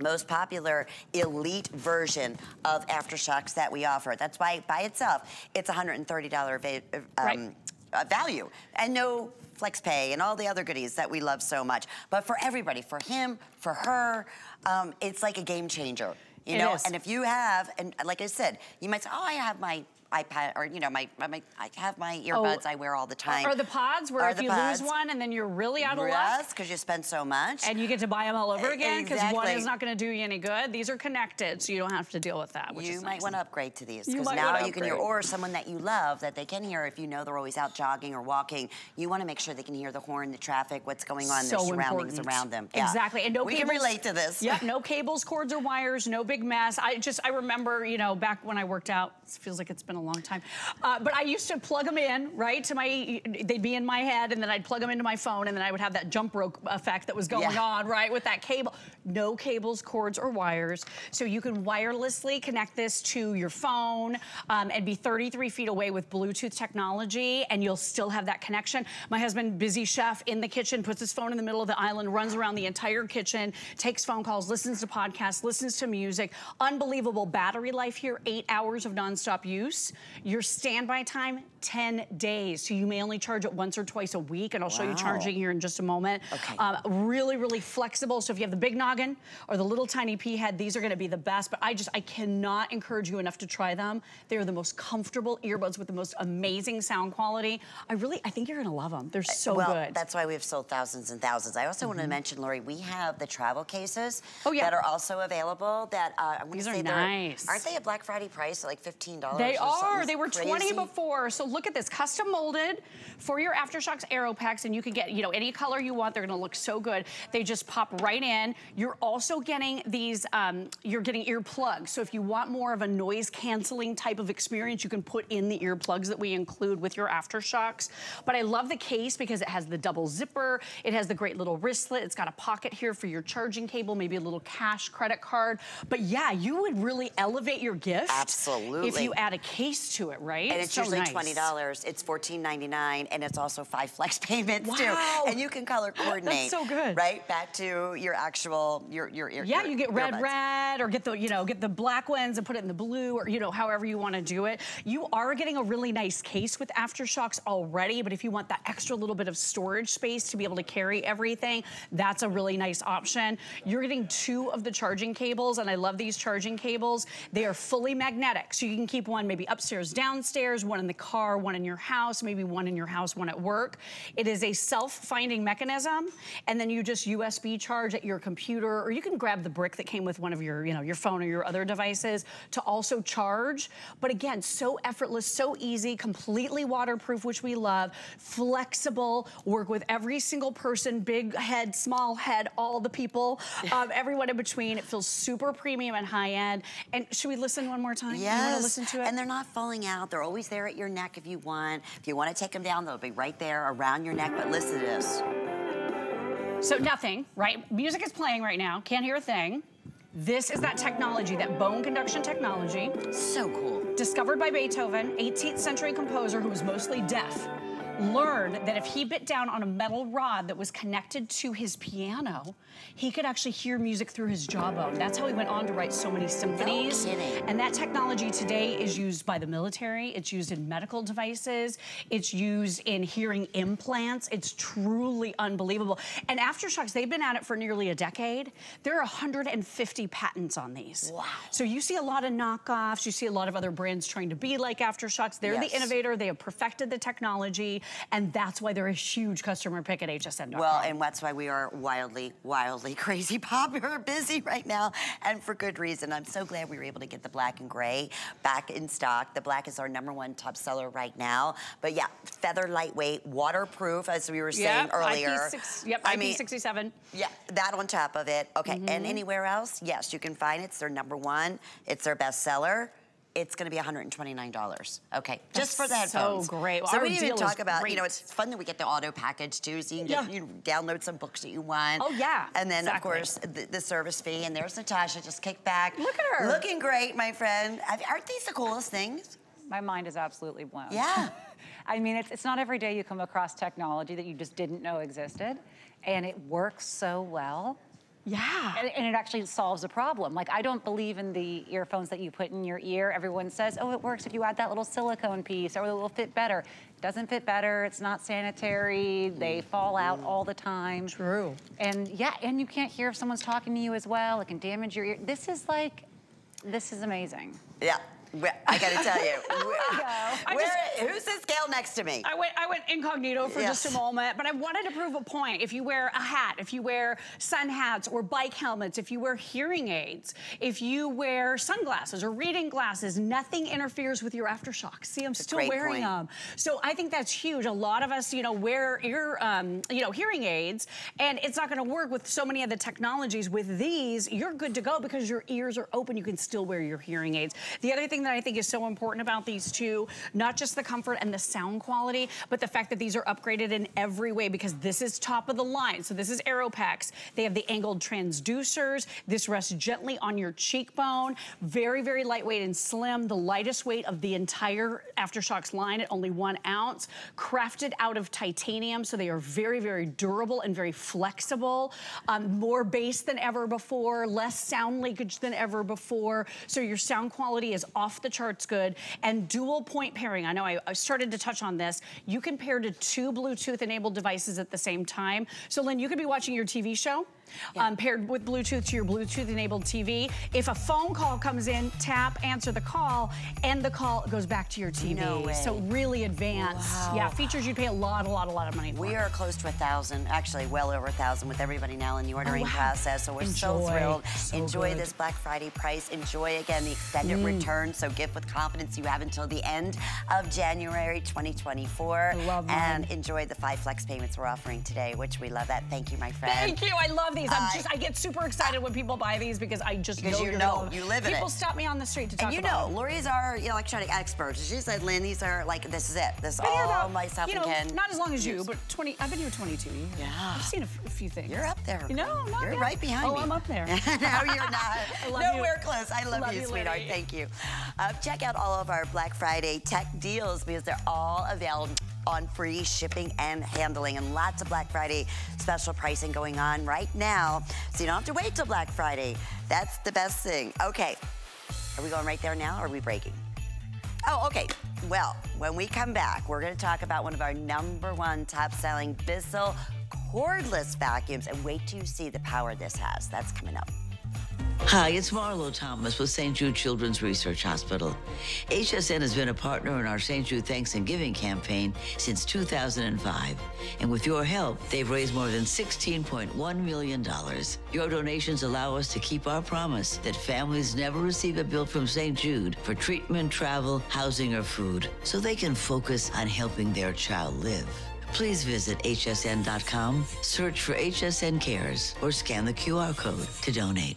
Speaker 1: most popular elite version of AfterShokz that we offer. That's why by itself, it's $130 um, right. Uh, value and no flex pay and all the other goodies that we love so much. But for everybody, for him, for her, um, it's like a game changer. You
Speaker 4: it
Speaker 1: know,
Speaker 4: is.
Speaker 1: and if you have, and like I said, you might say, oh, I have my iPad or you know my, my I have my oh, earbuds oh, I wear all the time.
Speaker 4: Or the pods where if you pods. lose one and then you're really out of luck.
Speaker 1: Because you spend so much.
Speaker 4: And you get to buy them all over again because exactly. one is not going to do you any good. These are connected, so you don't have to deal with that.
Speaker 1: you might
Speaker 4: nice.
Speaker 1: want to upgrade to these because now you can hear, or someone that you love that they can hear if you know they're always out jogging or walking. You want to make sure they can hear the horn, the traffic, what's going on,
Speaker 4: so
Speaker 1: their surroundings
Speaker 4: important.
Speaker 1: around them.
Speaker 4: Yeah. Exactly, and no
Speaker 1: we
Speaker 4: cables,
Speaker 1: can relate to this.
Speaker 4: Yep, no cables, cords, or wires, no big mess. I just I remember you know back when I worked out. It feels like it's been a long time. Uh, but I used to plug them in, right, to my, they'd be in my head, and then I'd plug them into my phone, and then I would have that jump rope effect that was going yeah. on, right, with that cable. No cables, cords, or wires. So you can wirelessly connect this to your phone um, and be 33 feet away with Bluetooth technology, and you'll still have that connection. My husband, busy chef in the kitchen, puts his phone in the middle of the island, runs around the entire kitchen, takes phone calls, listens to podcasts, listens to music. Unbelievable battery life here, eight hours of nonstop use. Your standby time time, 10 days. So you may only charge it once or twice a week, and I'll wow. show you charging here in just a moment.
Speaker 1: Okay.
Speaker 4: Um, really, really flexible. So if you have the big noggin or the little tiny pea head, these are gonna be the best, but I just, I cannot encourage you enough to try them. They're the most comfortable earbuds with the most amazing sound quality. I really, I think you're gonna love them. They're so
Speaker 1: well,
Speaker 4: good.
Speaker 1: that's why we've sold thousands and thousands. I also mm -hmm. want to mention, Lori, we have the travel cases
Speaker 4: oh, yeah.
Speaker 1: that are also available that uh, I'm
Speaker 4: These
Speaker 1: say
Speaker 4: are nice.
Speaker 1: Aren't they a Black Friday price, like $15
Speaker 4: They are. They were
Speaker 1: crazy?
Speaker 4: 20 before. So look at this, custom molded for your AfterShokz Aeropex, and you can get, you know, any color you want. They're gonna look so good. They just pop right in. You're also getting these, um, you're getting earplugs. So if you want more of a noise canceling type of experience, you can put in the earplugs that we include with your AfterShokz. But I love the case because it has the double zipper. It has the great little wristlet. It's got a pocket here for your charging cable, maybe a little cash credit card. But yeah, you would really elevate your gift.
Speaker 1: Absolutely.
Speaker 4: If you add a case to it, right?
Speaker 1: And it's
Speaker 4: so
Speaker 1: usually
Speaker 4: nice.
Speaker 1: $20. It's $14.99 and it's also five flex payments
Speaker 4: wow.
Speaker 1: too. And you can color coordinate.
Speaker 4: That's so good.
Speaker 1: Right? Back to your actual, your, your, your
Speaker 4: Yeah,
Speaker 1: your,
Speaker 4: you get red, red, or get the, you know, get the black ones and put it in the blue or, you know, however you want to do it. You are getting a really nice case with AfterShokz already, but if you want that extra little bit of storage space to be able to carry everything, that's a really nice option. You're getting two of the charging cables, and I love these charging cables. They are fully magnetic, so you can keep one maybe upstairs, downstairs, one in the car, one in your house, maybe one in your house, one at work. It is a self-finding mechanism, and then you just USB charge at your computer, or you can grab the brick that came with one of your, you know, your phone or your other devices to also charge. But again, so effortless, so easy, completely waterproof, which we love, flexible, work with every single person, big head, small head, all the people, um, everyone in between. It feels super premium and high end. And should we listen one more time?
Speaker 1: Yes.
Speaker 4: You want to listen to it?
Speaker 1: And they're not falling out. They're always there at your neck if you want. If you want to take them down, they'll be right there around your neck. But listen to this.
Speaker 4: So nothing, right? Music is playing right now. Can't hear a thing. This is that technology, that bone conduction technology.
Speaker 1: So cool.
Speaker 4: Discovered by Beethoven, 18th century composer who was mostly deaf learned that if he bit down on a metal rod that was connected to his piano, he could actually hear music through his jawbone. That's how he went on to write so many symphonies.
Speaker 1: No kidding.
Speaker 4: And that technology today is used by the military. It's used in medical devices. It's used in hearing implants. It's truly unbelievable. And AfterShokz, they've been at it for nearly a decade. There are 150 patents on these.
Speaker 1: Wow.
Speaker 4: So you see a lot of knockoffs. You see a lot of other brands trying to be like AfterShokz. They're
Speaker 1: Yes.
Speaker 4: the innovator. They have perfected the technology. And that's why they're a huge customer pick at HSN.com.
Speaker 1: Well, and that's why we are wildly, wildly crazy popular, busy right now, and for good reason. I'm so glad we were able to get the black and gray back in stock. The black is our number one top seller right now. But yeah, feather lightweight, waterproof, as we were saying
Speaker 4: Yep,
Speaker 1: earlier.
Speaker 4: IP6, yep,
Speaker 1: I mean,
Speaker 4: IP67.
Speaker 1: yeah, that on top of it. Okay,
Speaker 4: Mm-hmm.
Speaker 1: and anywhere else, yes, you can find it. It's their number one. It's their best seller. It's going to be $129. Okay, just for the
Speaker 4: That's so
Speaker 1: headphones.
Speaker 4: great. Well,
Speaker 1: so we didn't even talk about, you know, it's fun that we get the auto package too, so you can get,
Speaker 4: Yeah.
Speaker 1: you download some books that you want.
Speaker 4: Oh, yeah,
Speaker 1: And then,
Speaker 4: exactly.
Speaker 1: of course, the, the service fee. And there's Natasha, just kick back.
Speaker 4: Look at her.
Speaker 1: Looking great, my friend. Aren't these the coolest things?
Speaker 2: My mind is absolutely blown.
Speaker 1: Yeah.
Speaker 2: I mean, it's, it's not every day you come across technology that you just didn't know existed, and it works so well.
Speaker 4: Yeah.
Speaker 2: And, and it actually solves a problem. Like, I don't believe in the earphones that you put in your ear. Everyone says, oh, it works if you add that little silicone piece, or it will fit better. It doesn't fit better, it's not sanitary, they fall out mm. all the time.
Speaker 4: True.
Speaker 2: And yeah, and you can't hear if someone's talking to you as well. It can damage your ear. This is like, this is amazing.
Speaker 1: Yeah. I got to tell you. Where, who's this gal next to me?
Speaker 4: I went, I went incognito for just a moment, but I wanted to prove a point. If you wear a hat, if you wear sun hats or bike helmets, if you wear hearing aids, if you wear sunglasses or reading glasses, nothing interferes with your AfterShokz. See, I'm still wearing
Speaker 1: point.
Speaker 4: them. So I think that's huge. A lot of us, you know, wear ear, um, you know, hearing aids, and it's not going to work with so many of the technologies. With these, you're good to go because your ears are open. You can still wear your hearing aids. The other thing that I think is so important about these two, not just the comfort and the sound quality, but the fact that these are upgraded in every way because this is top of the line. So this is Aeropex. They have the angled transducers. This rests gently on your cheekbone. Very, very lightweight and slim. The lightest weight of the entire AfterShokz line at only one ounce. Crafted out of titanium, so they are very, very durable and very flexible. Um, more bass than ever before, less sound leakage than ever before. So your sound quality is off the charts good. And dual point pairing, I know I, I started to touch on this. You can pair to two Bluetooth enabled devices at the same time. So Lynn, you could be watching your TV show. Um, paired with Bluetooth to your Bluetooth enabled TV. If a phone call comes in, tap, answer the call, and the call goes back to your TV.
Speaker 1: No way.
Speaker 4: So really advanced.
Speaker 1: Wow.
Speaker 4: Yeah, features you'd pay a lot, a lot, a lot of money for.
Speaker 1: We are close to a thousand, actually well over a thousand with everybody now in the ordering
Speaker 4: wow.
Speaker 1: process. So we're so thrilled.
Speaker 4: So
Speaker 1: Enjoy
Speaker 4: good.
Speaker 1: this Black Friday price. Enjoy again the extended
Speaker 4: Mm.
Speaker 1: return. So gift with confidence. You have until the end of January 2024.
Speaker 4: I love.
Speaker 1: And enjoy the five flex payments we're offering today, which we love that. Thank you, my friend.
Speaker 4: Thank you. I love these. I'm
Speaker 1: I-
Speaker 4: just I get super excited when people buy these because I just
Speaker 1: Because
Speaker 4: know
Speaker 1: you know, you live in
Speaker 4: People
Speaker 1: it.
Speaker 4: stop me on the street to talk
Speaker 1: And you know,
Speaker 4: them.
Speaker 1: Lori's our electronic expert. She said, Lynn, these are like, this is it. This is all
Speaker 4: about,
Speaker 1: myself
Speaker 4: you know,
Speaker 1: and Ken.
Speaker 4: not as long as you, but 20. I've been here 22.
Speaker 1: Yeah.
Speaker 4: I've seen a few things.
Speaker 1: You're up there.
Speaker 4: You know, not
Speaker 1: You're
Speaker 4: yet.
Speaker 1: right behind
Speaker 4: oh,
Speaker 1: me.
Speaker 4: Oh, I'm up there.
Speaker 1: no, you're not.
Speaker 4: I love
Speaker 1: no,
Speaker 4: you.
Speaker 1: we're close. I love,
Speaker 4: Love
Speaker 1: you,
Speaker 4: you,
Speaker 1: sweetheart. Thank you. Uh, check out all of our Black Friday tech deals because they're all available on free shipping and handling and lots of Black Friday special pricing going on right now. So you don't have to wait till Black Friday. That's the best thing. Okay. Are we going right there now or are we breaking? Oh, okay. Well, when we come back, we're going to talk about one of our number one top selling Bissell cordless vacuums. And wait till you see the power this has. That's coming up.
Speaker 5: Hi, it's Marlo Thomas with St. Jude Children's Research Hospital. HSN has been a partner in our St. Jude Thanks and Giving campaign since 2005. And with your help, they've raised more than $16.1 million. Your donations allow us to keep our promise that families never receive a bill from St. Jude for treatment, travel, housing, or food, so they can focus on helping their child live. Please visit hsn.com, search for HSN Cares, or scan the QR code to donate.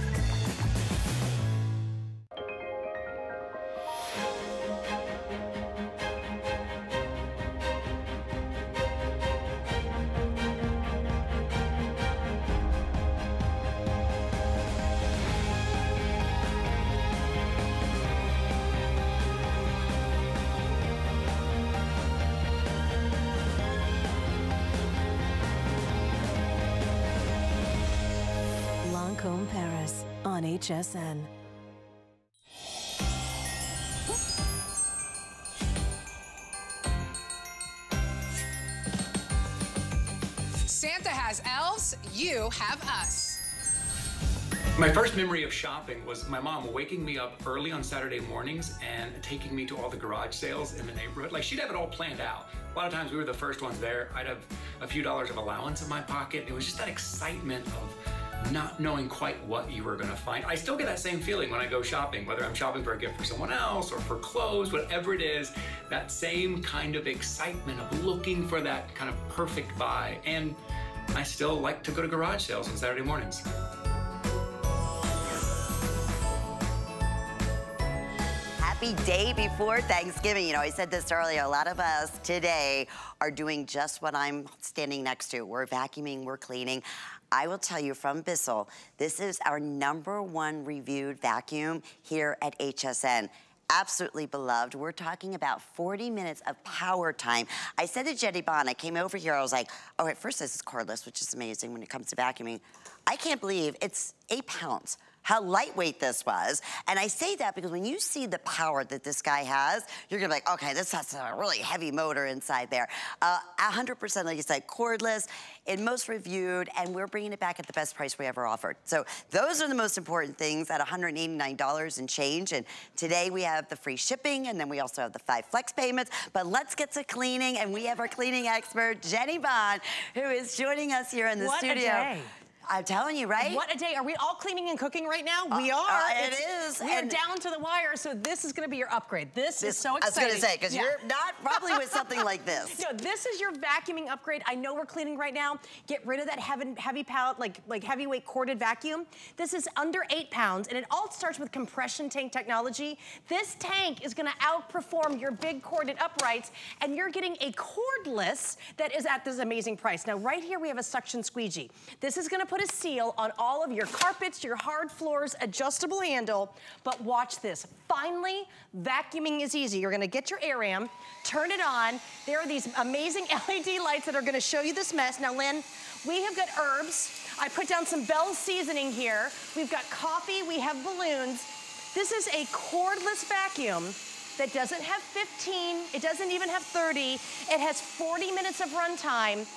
Speaker 6: HSN.
Speaker 7: Santa has elves, you have us.
Speaker 8: My first memory of shopping was my mom waking me up early on Saturday mornings and taking me to all the garage sales in the neighborhood. Like she'd have it all planned out. A lot of times we were the first ones there. I'd have a few dollars of allowance in my pocket. It was just that excitement of not knowing quite what you were gonna find. I still get that same feeling when I go shopping, whether I'm shopping for a gift for someone else or for clothes, whatever it is, that same kind of excitement of looking for that kind of perfect buy. And I still like to go to garage sales on Saturday mornings.
Speaker 1: Happy day before Thanksgiving. You know, I said this earlier, a lot of us today are doing just what I'm standing next to. We're vacuuming, we're cleaning. I will tell you from Bissell, this is our number one reviewed vacuum here at HSN absolutely beloved. We're talking about 40 minutes of power time. I said to Jenny Bond, I came over here, I was like, oh, at first this is cordless, which is amazing when it comes to vacuuming. I can't believe it's eight pounds how lightweight this was. And I say that because when you see the power that this guy has, you're gonna be like, okay, this has a really heavy motor inside there. 100%, uh, like you said, cordless, in most reviewed, and we're bringing it back at the best price we ever offered. So those are the most important things at $189 and change. And today we have the free shipping, and then we also have the five flex payments. But let's get to cleaning, and we have our cleaning expert, Jenny Bond, who is joining us here in the
Speaker 9: what
Speaker 1: studio. I'm telling you, right?
Speaker 9: What a day. Are we all cleaning and cooking right now?
Speaker 1: Uh,
Speaker 9: we are.
Speaker 1: Uh, it is.
Speaker 9: We are down to the wire, so this is going to be your upgrade. This,
Speaker 1: this,
Speaker 9: is so exciting.
Speaker 1: I was going to say, because yeah. you're not probably with something like this.
Speaker 9: No, this is your vacuuming upgrade. I know we're cleaning right now. Get rid of that heavy, heavy pallet, like, like heavyweight corded vacuum. This is under eight pounds, and it all starts with compression tank technology. This tank is going to outperform your big corded uprights, and you're getting a cordless that is at this amazing price. Now, right here, we have a suction squeegee. This is going to put a seal on all of your carpets, your hard floors, adjustable handle. But watch this. Finally, vacuuming is easy. You're gonna get your AirRam, turn it on. There are these amazing LED lights that are gonna show you this mess. Now, Lynn, we have got herbs. I put down some Bell seasoning here. We've got coffee, we have balloons. This is a cordless vacuum that doesn't have 15, it doesn't even have 30, it has 40 minutes of runtime,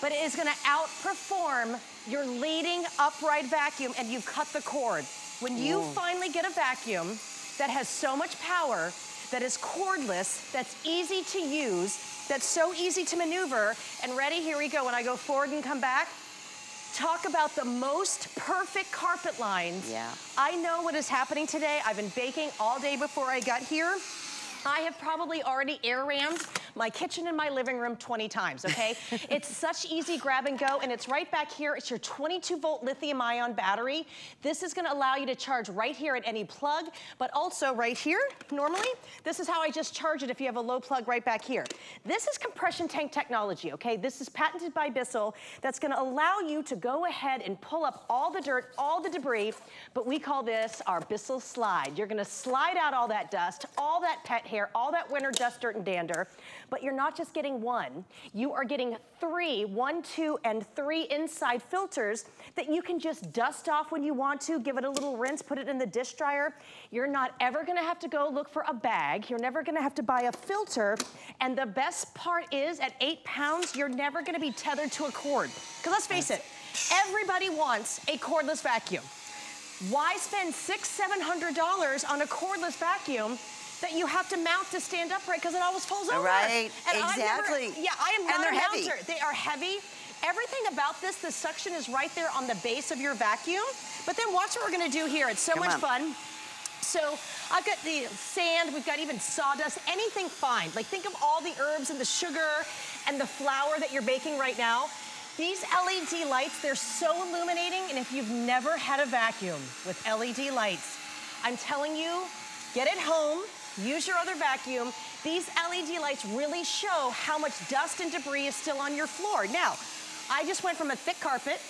Speaker 9: but it is gonna outperform your leading upright vacuum and you've cut the cord. When you Whoa. finally get a vacuum that has so much power, that is cordless, that's easy to use, that's so easy to maneuver, and ready, here we go. When I go forward and come back, talk about the most perfect carpet lines.
Speaker 1: Yeah.
Speaker 9: I know what is happening today. I've been baking all day before I got here. I have probably already air rammed my kitchen and my living room 20 times, okay? it's such easy grab and go, and it's right back here. It's your 22 volt lithium ion battery. This is gonna allow you to charge right here at any plug, but also right here, normally, this is how I just charge it if you have a low plug right back here. This is compression tank technology, okay? This is patented by Bissell that's gonna allow you to go ahead and pull up all the dirt, all the debris, but we call this our Bissell slide. You're gonna slide out all that dust, all that pet hair, all that winter dust, dirt, and dander. But you're not just getting one. You are getting three, one, two, and three inside filters that you can just dust off when you want to, give it a little rinse, put it in the dish dryer. You're not ever gonna have to go look for a bag. You're never gonna have to buy a filter. And the best part is at eight pounds, you're never gonna be tethered to a cord. Because let's face it, everybody wants a cordless vacuum. Why spend six, seven hundred dollars on a cordless vacuum that you have to mount to stand upright because it always falls over.
Speaker 1: Right, and exactly.
Speaker 9: Never, yeah, I am not
Speaker 1: and they're
Speaker 9: a mounter.
Speaker 1: Heavy.
Speaker 9: They are heavy. Everything about this, the suction is right there on the base of your vacuum. But then watch what we're gonna do here. It's so
Speaker 1: Come
Speaker 9: much
Speaker 1: on.
Speaker 9: fun. So I've got the sand, we've got even sawdust, anything fine. Like think of all the herbs and the sugar and the flour that you're baking right now. These LED lights, they're so illuminating, and if you've never had a vacuum with LED lights, I'm telling you, get it home, use your other vacuum. These LED lights really show how much dust and debris is still on your floor. Now, I just went from a thick carpet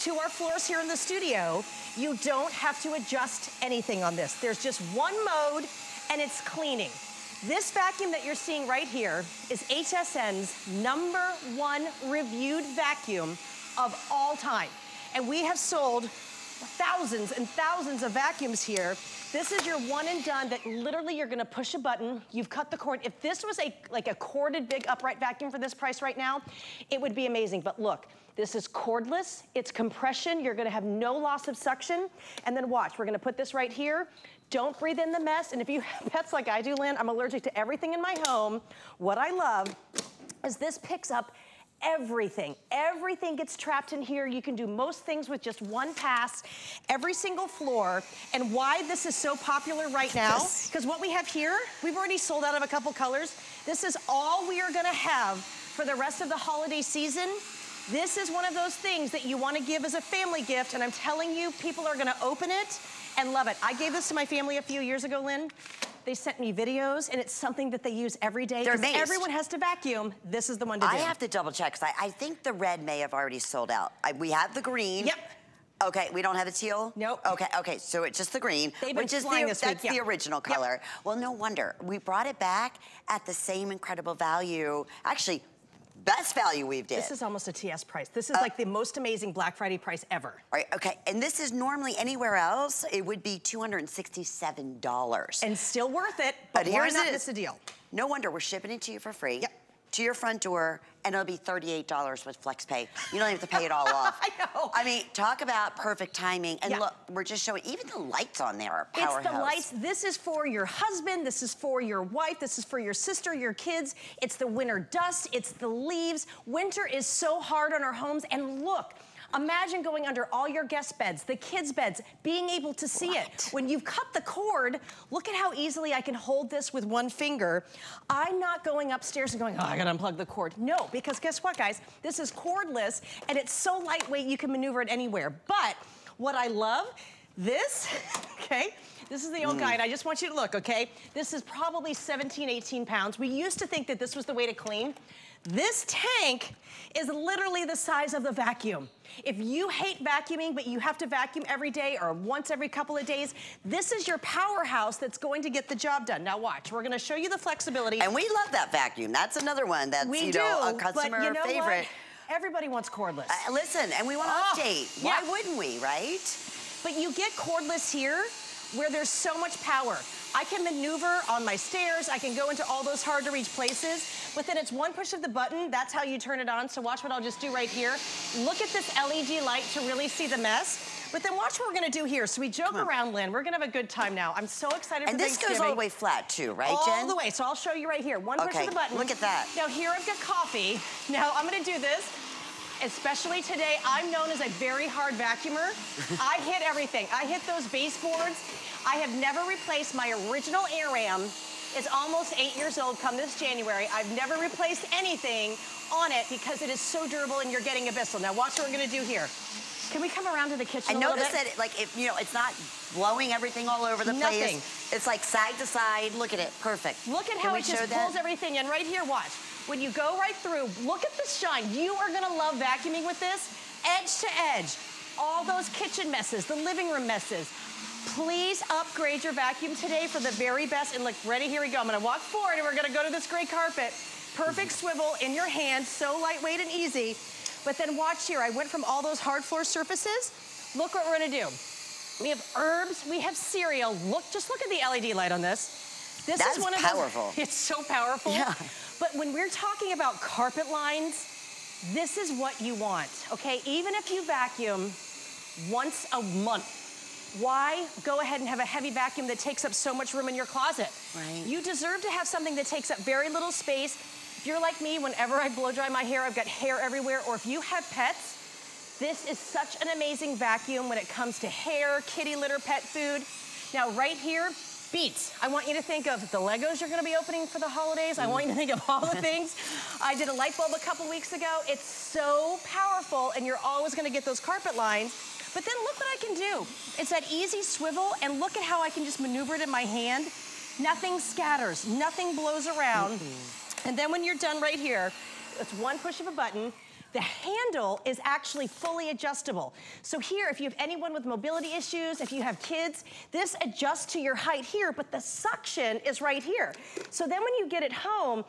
Speaker 9: to our floors here in the studio. You don't have to adjust anything on this. There's just one mode, and it's cleaning. This vacuum that you're seeing right here is HSN's number one reviewed vacuum of all time. And we have sold thousands and thousands of vacuums here. This is your one and done that literally you're gonna push a button, you've cut the cord. If this was a like a corded big upright vacuum for this price right now, it would be amazing. But look, this is cordless, it's compression, you're gonna have no loss of suction. And then watch, we're gonna put this right here. Don't breathe in the mess. And if you have pets like I do, Lynn, I'm allergic to everything in my home. What I love is this picks up everything. Everything gets trapped in here. You can do most things with just one pass, every single floor. And why this is so popular right now, because what we have here, we've already sold out of a couple colors. This is all we are gonna have for the rest of the holiday season. This is one of those things that you wanna give as a family gift, and I'm telling you, people are gonna open it and love it. I gave this to my family a few years ago, Lynn. They sent me videos, and it's something that they use every day.
Speaker 1: They're amazed.
Speaker 9: Everyone has to vacuum. This is the one to do.
Speaker 1: I have to double check, because I, I think the red may have already sold out. I, we have the green.
Speaker 9: Yep.
Speaker 1: Okay, we don't have the teal?
Speaker 9: Nope.
Speaker 1: Okay, okay, so it's just the green,
Speaker 9: They've been
Speaker 1: which is the,
Speaker 9: week,
Speaker 1: that's
Speaker 9: yeah.
Speaker 1: the original
Speaker 9: Yep.
Speaker 1: color. Well, no wonder. We brought it back at the same incredible value. Actually, best value we've did.
Speaker 9: This is almost a TS price. This is uh, like the most amazing Black Friday price ever.
Speaker 1: All right, okay, and this is normally anywhere else, it would be $267.
Speaker 9: And still worth it, but,
Speaker 1: But
Speaker 9: why
Speaker 1: here's
Speaker 9: not
Speaker 1: it.
Speaker 9: miss a deal?
Speaker 1: No wonder we're shipping it to you for free.
Speaker 9: Yep.
Speaker 1: To your front door, and it'll be $38 with FlexPay. You don't even have to pay it all off.
Speaker 9: I know.
Speaker 1: I mean, talk about perfect timing. And
Speaker 9: Yeah.
Speaker 1: look, we're just showing, even the lights on there are
Speaker 9: It's the lights. This is for your husband. This is for your wife. This is for your sister, your kids. It's the winter dust. It's the leaves. Winter is so hard on our homes. And look, imagine going under all your guest beds, the kids' beds, being able to see
Speaker 1: Right.
Speaker 9: it. When you've cut the cord, look at how easily I can hold this with one finger. I'm not going upstairs and going, oh, I gotta unplug the cord. No, because guess what, guys? This is cordless and it's so lightweight you can maneuver it anywhere. But what I love, this, okay? This is the old mm. guide. I just want you to look, okay? This is probably 17, 18 pounds. We used to think that this was the way to clean. This tank is literally the size of the vacuum. If you hate vacuuming, but you have to vacuum every day or once every couple of days, this is your powerhouse that's going to get the job done. Now watch, we're gonna show you the flexibility.
Speaker 1: And we love that vacuum. That's another one that's,
Speaker 9: we
Speaker 1: you
Speaker 9: do,
Speaker 1: know, a
Speaker 9: but
Speaker 1: customer
Speaker 9: you know
Speaker 1: favorite.
Speaker 9: What? Everybody wants cordless.
Speaker 1: Uh, listen, and we want to
Speaker 9: Oh,
Speaker 1: update.
Speaker 9: yeah.
Speaker 1: Why wouldn't we, right?
Speaker 9: But you get cordless here where there's so much power. I can maneuver on my stairs. I can go into all those hard to reach places. But then it's one push of the button. That's how you turn it on. So watch what I'll just do right here. Look at this LED light to really see the mess. But then watch what we're gonna do here. So we joke around, Lynn. We're gonna have a good time now. I'm so excited
Speaker 1: And
Speaker 9: for
Speaker 1: this goes all the way flat too, right,
Speaker 9: all
Speaker 1: Jen?
Speaker 9: the way. So I'll show you right here. One push of the button.
Speaker 1: look at that.
Speaker 9: Now here I've got coffee. Now I'm gonna do this. Especially today, I'm known as a very hard vacuumer. I hit everything. I hit those baseboards. I have never replaced my original AirRam. It's almost eight years old come this January. I've never replaced anything on it because it is so durable and you're getting a Bissell. Now watch what we're gonna do here. Can we come around to the kitchen
Speaker 1: I
Speaker 9: a little
Speaker 1: noticed that, it, like, if you know, it's not blowing everything all over the
Speaker 9: Nothing.
Speaker 1: place. It's like side to side. Look at it, perfect.
Speaker 9: Look at
Speaker 1: Can
Speaker 9: how it just
Speaker 1: that?
Speaker 9: pulls everything in. Right here, watch. When you go right through, look at the shine. You are gonna love vacuuming with this, edge to edge. All those kitchen messes, the living room messes. Please upgrade your vacuum today for the very best. And look, ready, here we go. I'm gonna walk forward and we're gonna go to this gray carpet. Perfect swivel in your hand, so lightweight and easy. But then watch here, I went from all those hard floor surfaces. Look what we're gonna do. We have herbs, we have cereal. Look, just look at the LED light on this. This
Speaker 1: That's
Speaker 9: is one of
Speaker 1: powerful.
Speaker 9: Those, it's so powerful.
Speaker 1: Yeah.
Speaker 9: But when we're talking about carpet lines, this is what you want, okay? Even if you vacuum once a month, why go ahead and have a heavy vacuum that takes up so much room in your closet?
Speaker 1: Right.
Speaker 9: You deserve to have something that takes up very little space. If you're like me, whenever I blow dry my hair, I've got hair everywhere, or if you have pets, this is such an amazing vacuum when it comes to hair, kitty litter, pet food. Now right here, beats. I want you to think of the Legos you're gonna be opening for the holidays. I want you to think of all the things. I did a light bulb a couple weeks ago. It's so powerful and you're always gonna get those carpet lines. But then look what I can do. It's that easy swivel and look at how I can just maneuver it in my hand. Nothing scatters, nothing blows around. Mm -hmm. And then when you're done right here, it's one push of a button, the handle is actually fully adjustable. So here, if you have anyone with mobility issues, if you have kids, this adjusts to your height here, but the suction is right here. So then when you get it home,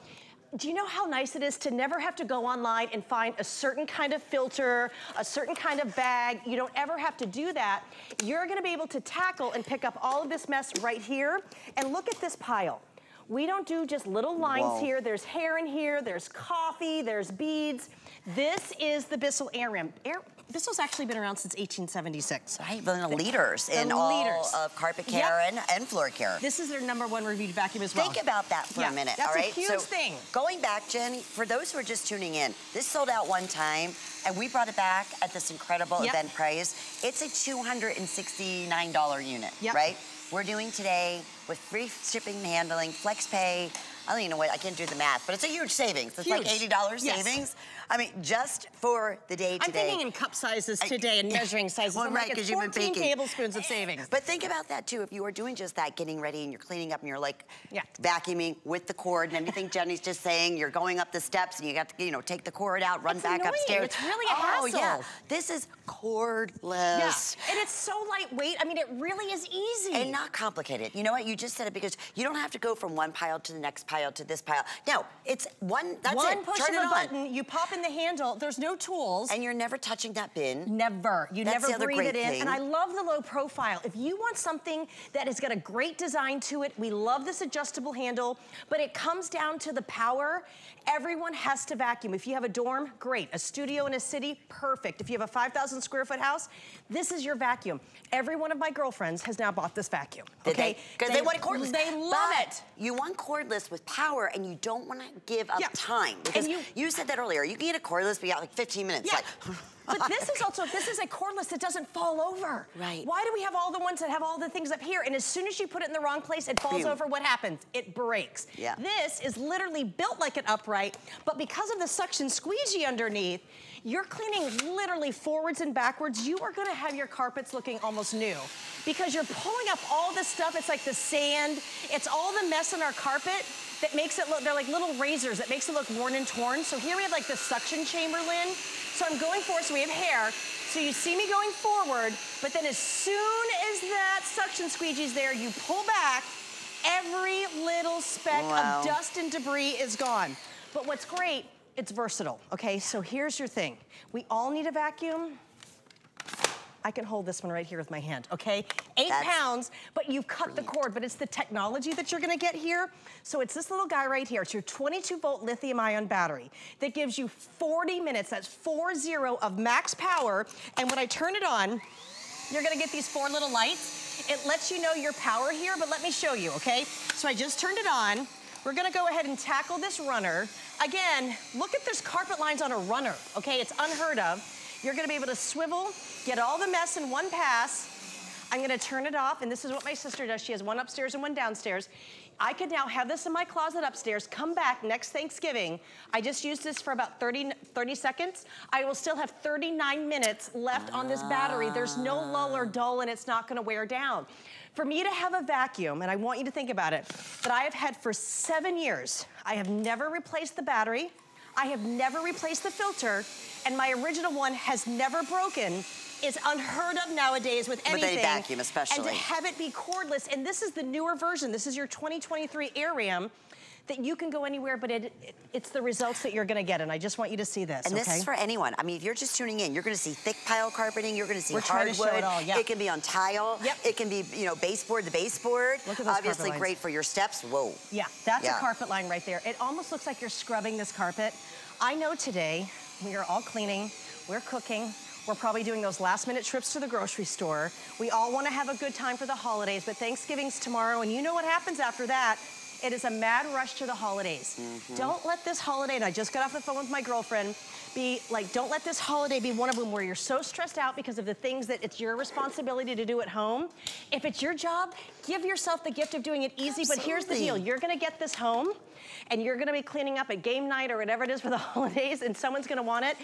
Speaker 9: do you know how nice it is to never have to go online and find a certain kind of filter, a certain kind of bag? You don't ever have to do that. You're gonna be able to tackle and pick up all of this mess right here. And look at this pile. We don't do just little lines Whoa. here. There's hair in here, there's coffee, there's beads. This is the Bissell AirRam. Air, Bissell's actually been around since 1876.
Speaker 1: Right, one of the leaders in leaders. all of carpet care yep. and, and floor care.
Speaker 9: This is their number one reviewed vacuum as well.
Speaker 1: Think about that for
Speaker 9: yeah,
Speaker 1: a minute,
Speaker 9: that's a huge
Speaker 1: so
Speaker 9: thing.
Speaker 1: Going back, Jen, for those who are just tuning in, this sold out one time, and we brought it back at this incredible yep. event price. It's a $269 unit, yep. right? We're doing today with free shipping and handling, flex pay, I don't even know what, I can't do the math, but it's a huge savings. It's huge. like $80 yes. savings. I mean, just for the day today.
Speaker 9: I'm thinking in cup sizes today and measuring sizes.
Speaker 1: well, right, because you've been baking.
Speaker 9: tablespoons of savings.
Speaker 1: But think about that too. If you are doing just that, getting ready and you're cleaning up and you're like yeah. vacuuming with the cord and everything Jenny's just saying, you're going up the steps and you got to, you know, take the cord out, run
Speaker 9: it's
Speaker 1: back
Speaker 9: annoying.
Speaker 1: upstairs.
Speaker 9: It's really a hassle.
Speaker 1: Oh, yeah. This is cordless.
Speaker 9: Yeah. And it's so lightweight. I mean, it really is easy.
Speaker 1: And not complicated. You know what? You just said it because you don't have to go from one pile to the next pile to this pile. No, it's one, that's
Speaker 9: one
Speaker 1: it.
Speaker 9: push
Speaker 1: Turn
Speaker 9: of a button, you pop in the handle, there's no tools.
Speaker 1: And you're never touching that bin.
Speaker 9: Never. You
Speaker 1: that's
Speaker 9: never breathe it in.
Speaker 1: Thing.
Speaker 9: And I love the low profile. If you want something that has got a great design to it, we love this adjustable handle, but it comes down to the power. Everyone has to vacuum. If you have a dorm, great. A studio in a city, perfect. If you have a 5,000 square foot house, this is your vacuum. Every one of my girlfriends has now bought this vacuum.
Speaker 1: Did okay? Because they, they, want cordless.
Speaker 9: They love
Speaker 1: but
Speaker 9: it.
Speaker 1: You want cordless with power and you don't want to give up
Speaker 9: yeah.
Speaker 1: time. Because you, you, said that earlier. You can get a cordless, but you got like 15 minutes.
Speaker 9: Yeah.
Speaker 1: Like,
Speaker 9: But this is also, this is a cordless that doesn't fall over.
Speaker 1: Right.
Speaker 9: Why do we have all the ones that have all the things up here? And as soon as you put it in the wrong place, it falls over. What happens? It breaks.
Speaker 1: Yeah.
Speaker 9: This is literally built like an upright, but because of the suction squeegee underneath, you're cleaning literally forwards and backwards. You are gonna have your carpets looking almost new because you're pulling up all this stuff. It's like the sand. It's all the mess in our carpet that makes it look, they're like little razors that makes it look worn and torn. So here we have like the suction chamber, Lynn. So I'm going forward, so we have hair. So you see me going forward, but then as soon as that suction squeegee's there, you pull back, every little speck wow. of dust and debris is gone. But what's great, it's versatile, okay? So here's your thing. We all need a vacuum. I can hold this one right here with my hand, okay? Eight That's pounds, but you've cut brilliant. the cord, but it's the technology that you're gonna get here. So it's this little guy right here. It's your 22 volt lithium ion battery that gives you 40 minutes, that's four zero of max power. And when I turn it on, you're gonna get these four little lights. It lets you know your power here, but let me show you, okay? So I just turned it on. We're gonna go ahead and tackle this runner. Again, look at this carpet lines on a runner, okay? It's unheard of. You're gonna be able to swivel, get all the mess in one pass. I'm gonna turn it off, and this is what my sister does. She has one upstairs and one downstairs. I could now have this in my closet upstairs, come back next Thanksgiving. I just used this for about 30, 30 seconds. I will still have 39 minutes left on this battery. There's no lull or dull and it's not gonna wear down. For me to have a vacuum, and I want you to think about it, that I have had for seven years, I have never replaced the battery, I have never replaced the filter, and my original one has never broken is unheard of nowadays with anything.
Speaker 1: With any vacuum especially.
Speaker 9: And to have it be cordless, and this is the newer version. This is your 2023 AirRam that you can go anywhere, but it, it, it's the results that you're gonna get, and I just want you to see this,
Speaker 1: And
Speaker 9: okay?
Speaker 1: this is for anyone. I mean, if you're just tuning in, you're gonna see thick pile carpeting, you're gonna see
Speaker 9: We're
Speaker 1: hardwood.
Speaker 9: Trying to show it, all, yep.
Speaker 1: it can be on tile.
Speaker 9: Yep.
Speaker 1: It can be, you know, baseboard, the baseboard.
Speaker 9: Look at those
Speaker 1: Obviously great for your steps. Whoa.
Speaker 9: Yeah, that's
Speaker 1: yeah.
Speaker 9: a carpet line right there. It almost looks like you're scrubbing this carpet. I know today we are all cleaning, we're cooking, we're probably doing those last minute trips to the grocery store. We all wanna have a good time for the holidays, but Thanksgiving's tomorrow, and you know what happens after that. It is a mad rush to the holidays.
Speaker 1: Mm-hmm.
Speaker 9: Don't let this holiday, and I just got off the phone with my girlfriend, be like, don't let this holiday be one of them where you're so stressed out because of the things that it's your responsibility to do at home. If it's your job, give yourself the gift of doing it easy. But here's the deal, you're gonna get this home and you're gonna be cleaning up at game night or whatever it is for the holidays and someone's gonna want it.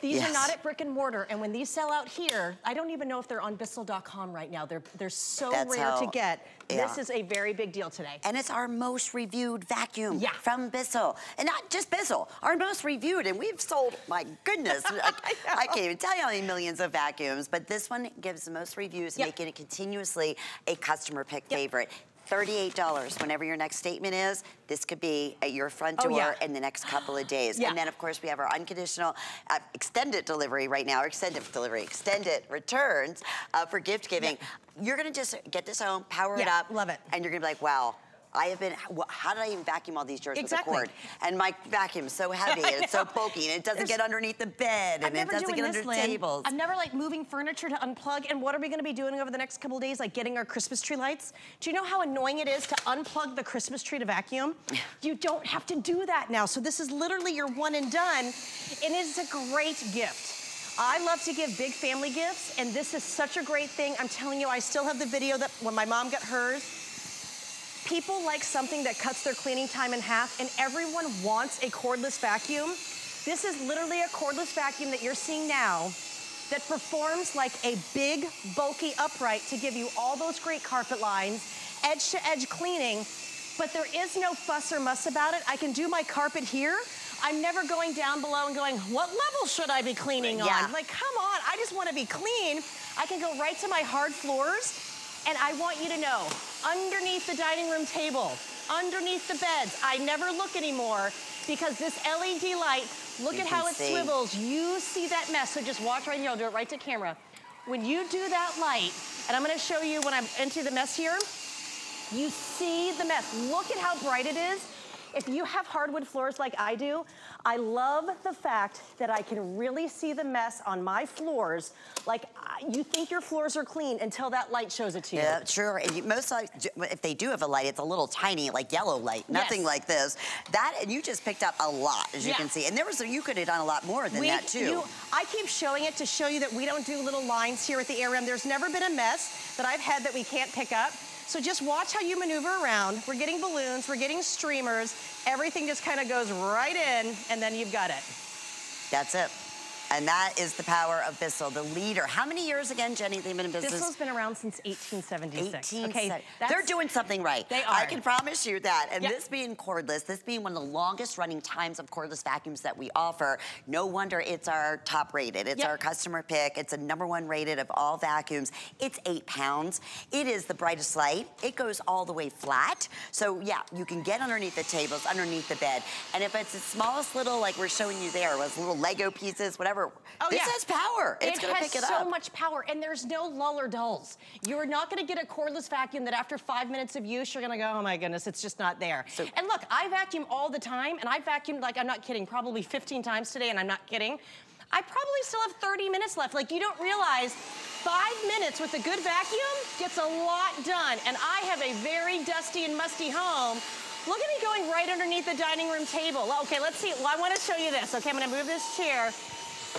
Speaker 9: These
Speaker 1: Yes.
Speaker 9: are not at brick and mortar, and when these sell out here, I don't even know if they're on Bissell.com right now. They're they're so
Speaker 1: That's
Speaker 9: rare to get.
Speaker 1: yeah.
Speaker 9: This is a very big deal today.
Speaker 1: And it's our most reviewed vacuum
Speaker 9: Yeah.
Speaker 1: from Bissell. And not just Bissell, our most reviewed. And we've sold, my goodness, I, I can't even tell you how many millions of vacuums. But this one gives the most reviews,
Speaker 9: Yep.
Speaker 1: making it continuously a customer pick
Speaker 9: Yep.
Speaker 1: favorite. $38, whenever your next statement is, this could be at your front
Speaker 9: Oh,
Speaker 1: door
Speaker 9: yeah.
Speaker 1: in the next couple of days.
Speaker 9: Yeah.
Speaker 1: And then, of course, we have our unconditional uh, extended delivery right now, or extended delivery, extended returns uh, for gift giving. You're gonna just get this home, power it up.
Speaker 9: love it.
Speaker 1: And you're gonna be like, wow, I have been, how did I even vacuum all these jars
Speaker 9: Exactly.
Speaker 1: with a cord? And my vacuum's so heavy and it's so bulky and it doesn't
Speaker 9: There's-
Speaker 1: get underneath the bed and it doesn't get under
Speaker 9: Lynn.
Speaker 1: tables.
Speaker 9: I'm never like moving furniture to unplug. And what are we gonna be doing over the next couple days? Like getting our Christmas tree lights? Do you know how annoying it is to unplug the Christmas tree to vacuum? You don't have to do that now. So this is literally your one and done. And it's a great gift. I love to give big family gifts, and this is such a great thing. I'm telling you, I still have the video that when my mom got hers, People like something that cuts their cleaning time in half, and everyone wants a cordless vacuum. This is literally a cordless vacuum that you're seeing now that performs like a big, bulky upright to give you all those great carpet lines, edge to edge cleaning, but there is no fuss or muss about it. I can do my carpet here. I'm never going down below and going, what level should I be cleaning
Speaker 1: Yeah.
Speaker 9: on? Like, come on, I just wanna be clean. I can go right to my hard floors and I want you to know, underneath the dining room table, underneath the beds, I never look anymore because this LED light, look
Speaker 1: You
Speaker 9: at how it
Speaker 1: see.
Speaker 9: swivels. You see that mess, so just watch right here, I'll do it right to camera. When you do that light, and I'm gonna show you when I'm into the mess here, you see the mess. Look at how bright it is. If you have hardwood floors like I do, I love the fact that I can really see the mess on my floors. Like you think your floors are clean until that light shows it to you.
Speaker 1: Yeah, sure. And you, most like, if they do have a light, it's a little tiny, like yellow light, nothing
Speaker 9: Yes.
Speaker 1: like this. That and you just picked up a lot, as you
Speaker 9: Yeah.
Speaker 1: can see. And there was you could have done a lot more than
Speaker 9: We-
Speaker 1: that too.
Speaker 9: you- I keep showing it to show you that we don't do little lines here at the ARM. There's never been a mess that I've had that we can't pick up. So just watch how you maneuver around. We're getting balloons, we're getting streamers. Everything just kind of goes right in, and then you've got it.
Speaker 1: That's it. And that is the power of Bissell, the leader. How many years again, Jenny, they've been in business?
Speaker 9: Bissell's been around since 1876.
Speaker 1: 18
Speaker 9: okay,
Speaker 1: They're doing something right.
Speaker 9: They are.
Speaker 1: I can promise you that. And
Speaker 9: Yep.
Speaker 1: this being cordless, this being one of the longest running times of cordless vacuums that we offer, no wonder it's our top rated. It's
Speaker 9: Yep.
Speaker 1: our customer pick. It's a number one rated of all vacuums. It's eight pounds. It is the brightest light. It goes all the way flat. So yeah, you can get underneath the tables, underneath the bed. And if it's the smallest little, like we're showing you there, was little Lego pieces, whatever,
Speaker 9: Oh,
Speaker 1: this
Speaker 9: yeah.
Speaker 1: has power. It's
Speaker 9: it
Speaker 1: gonna
Speaker 9: has
Speaker 1: pick it
Speaker 9: so
Speaker 1: up.
Speaker 9: much power, and there's no lull or dulls. You're not gonna get a cordless vacuum that after five minutes of use, you're gonna go, oh my goodness, it's just not there.
Speaker 1: So-
Speaker 9: and look, I vacuum all the time, and I vacuumed, like I'm not kidding, probably 15 times today, and I'm not kidding. I probably still have 30 minutes left. Like you don't realize five minutes with a good vacuum gets a lot done. And I have a very dusty and musty home. Look at me going right underneath the dining room table. Okay, let's see. Well, I wanna show you this. Okay, I'm gonna move this chair.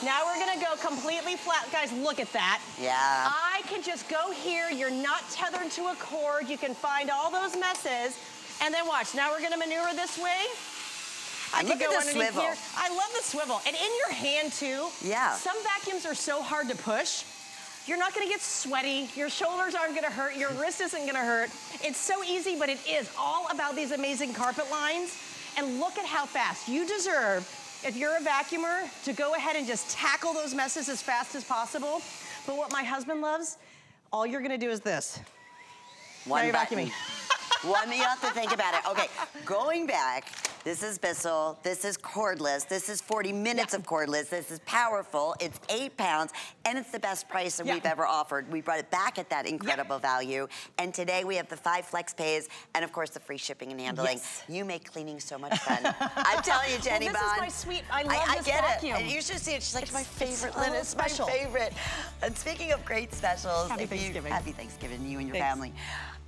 Speaker 9: Now we're gonna go completely flat. Guys, look at that.
Speaker 1: Yeah.
Speaker 9: I can just go here. You're not tethered to a cord. You can find all those messes. And then watch. Now we're gonna maneuver this way. I
Speaker 1: And
Speaker 9: can go
Speaker 1: the
Speaker 9: underneath
Speaker 1: swivel.
Speaker 9: here. I love the swivel. And in your hand too.
Speaker 1: Yeah.
Speaker 9: Some vacuums are so hard to push. You're not gonna get sweaty. Your shoulders aren't gonna hurt. Your wrist isn't gonna hurt. It's so easy, but it is all about these amazing carpet lines. And look at how fast. You deserve, if you're a vacuumer, to go ahead and just tackle those messes as fast as possible. But what my husband loves, all you're gonna do is this.
Speaker 1: One
Speaker 9: now you're vacuuming.
Speaker 1: One, you have to think about it. Okay, going back, this is Bissell, this is cordless, this is 40 minutes of cordless, this is powerful, it's eight pounds, and it's the best price that
Speaker 9: Yeah.
Speaker 1: we've ever offered. We brought it back at that incredible value. And today we have the five flex pays, and of course the free shipping and handling.
Speaker 9: Yes.
Speaker 1: You make cleaning so much fun. I'm telling you, Jenny
Speaker 9: this is my sweet- I love
Speaker 1: I,
Speaker 9: this
Speaker 1: get
Speaker 9: vacuum.
Speaker 1: it. And you should see it. She's like,
Speaker 9: It's-
Speaker 1: my favorite, Lynn. It's
Speaker 9: special.
Speaker 1: my favorite. And speaking of great specials,
Speaker 9: Happy
Speaker 1: if you-
Speaker 9: Thanksgiving.
Speaker 1: happy Thanksgiving, you and your
Speaker 9: Thanks.
Speaker 1: family.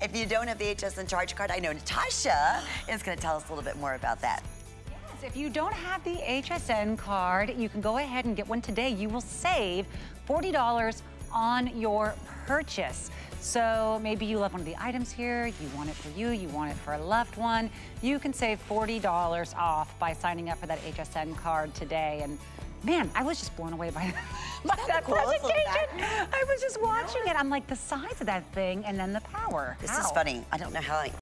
Speaker 1: If you don't have the HSN Charge charge card. I know Natasha is going to tell us a little bit more about that.
Speaker 2: Yes, if you don't have the HSN card, you can go ahead and get one today. You will save $40 on your purchase. So maybe you love one of the items here, you want it for you, you want it for a loved one. You can save $40 off by signing up for that HSN card today. And man, I was just blown away by, by that
Speaker 1: cool? A little
Speaker 2: presentation. I was just watching it. I'm like, the size of that thing and then the power.
Speaker 1: This
Speaker 2: How?
Speaker 1: is funny. I don't know how I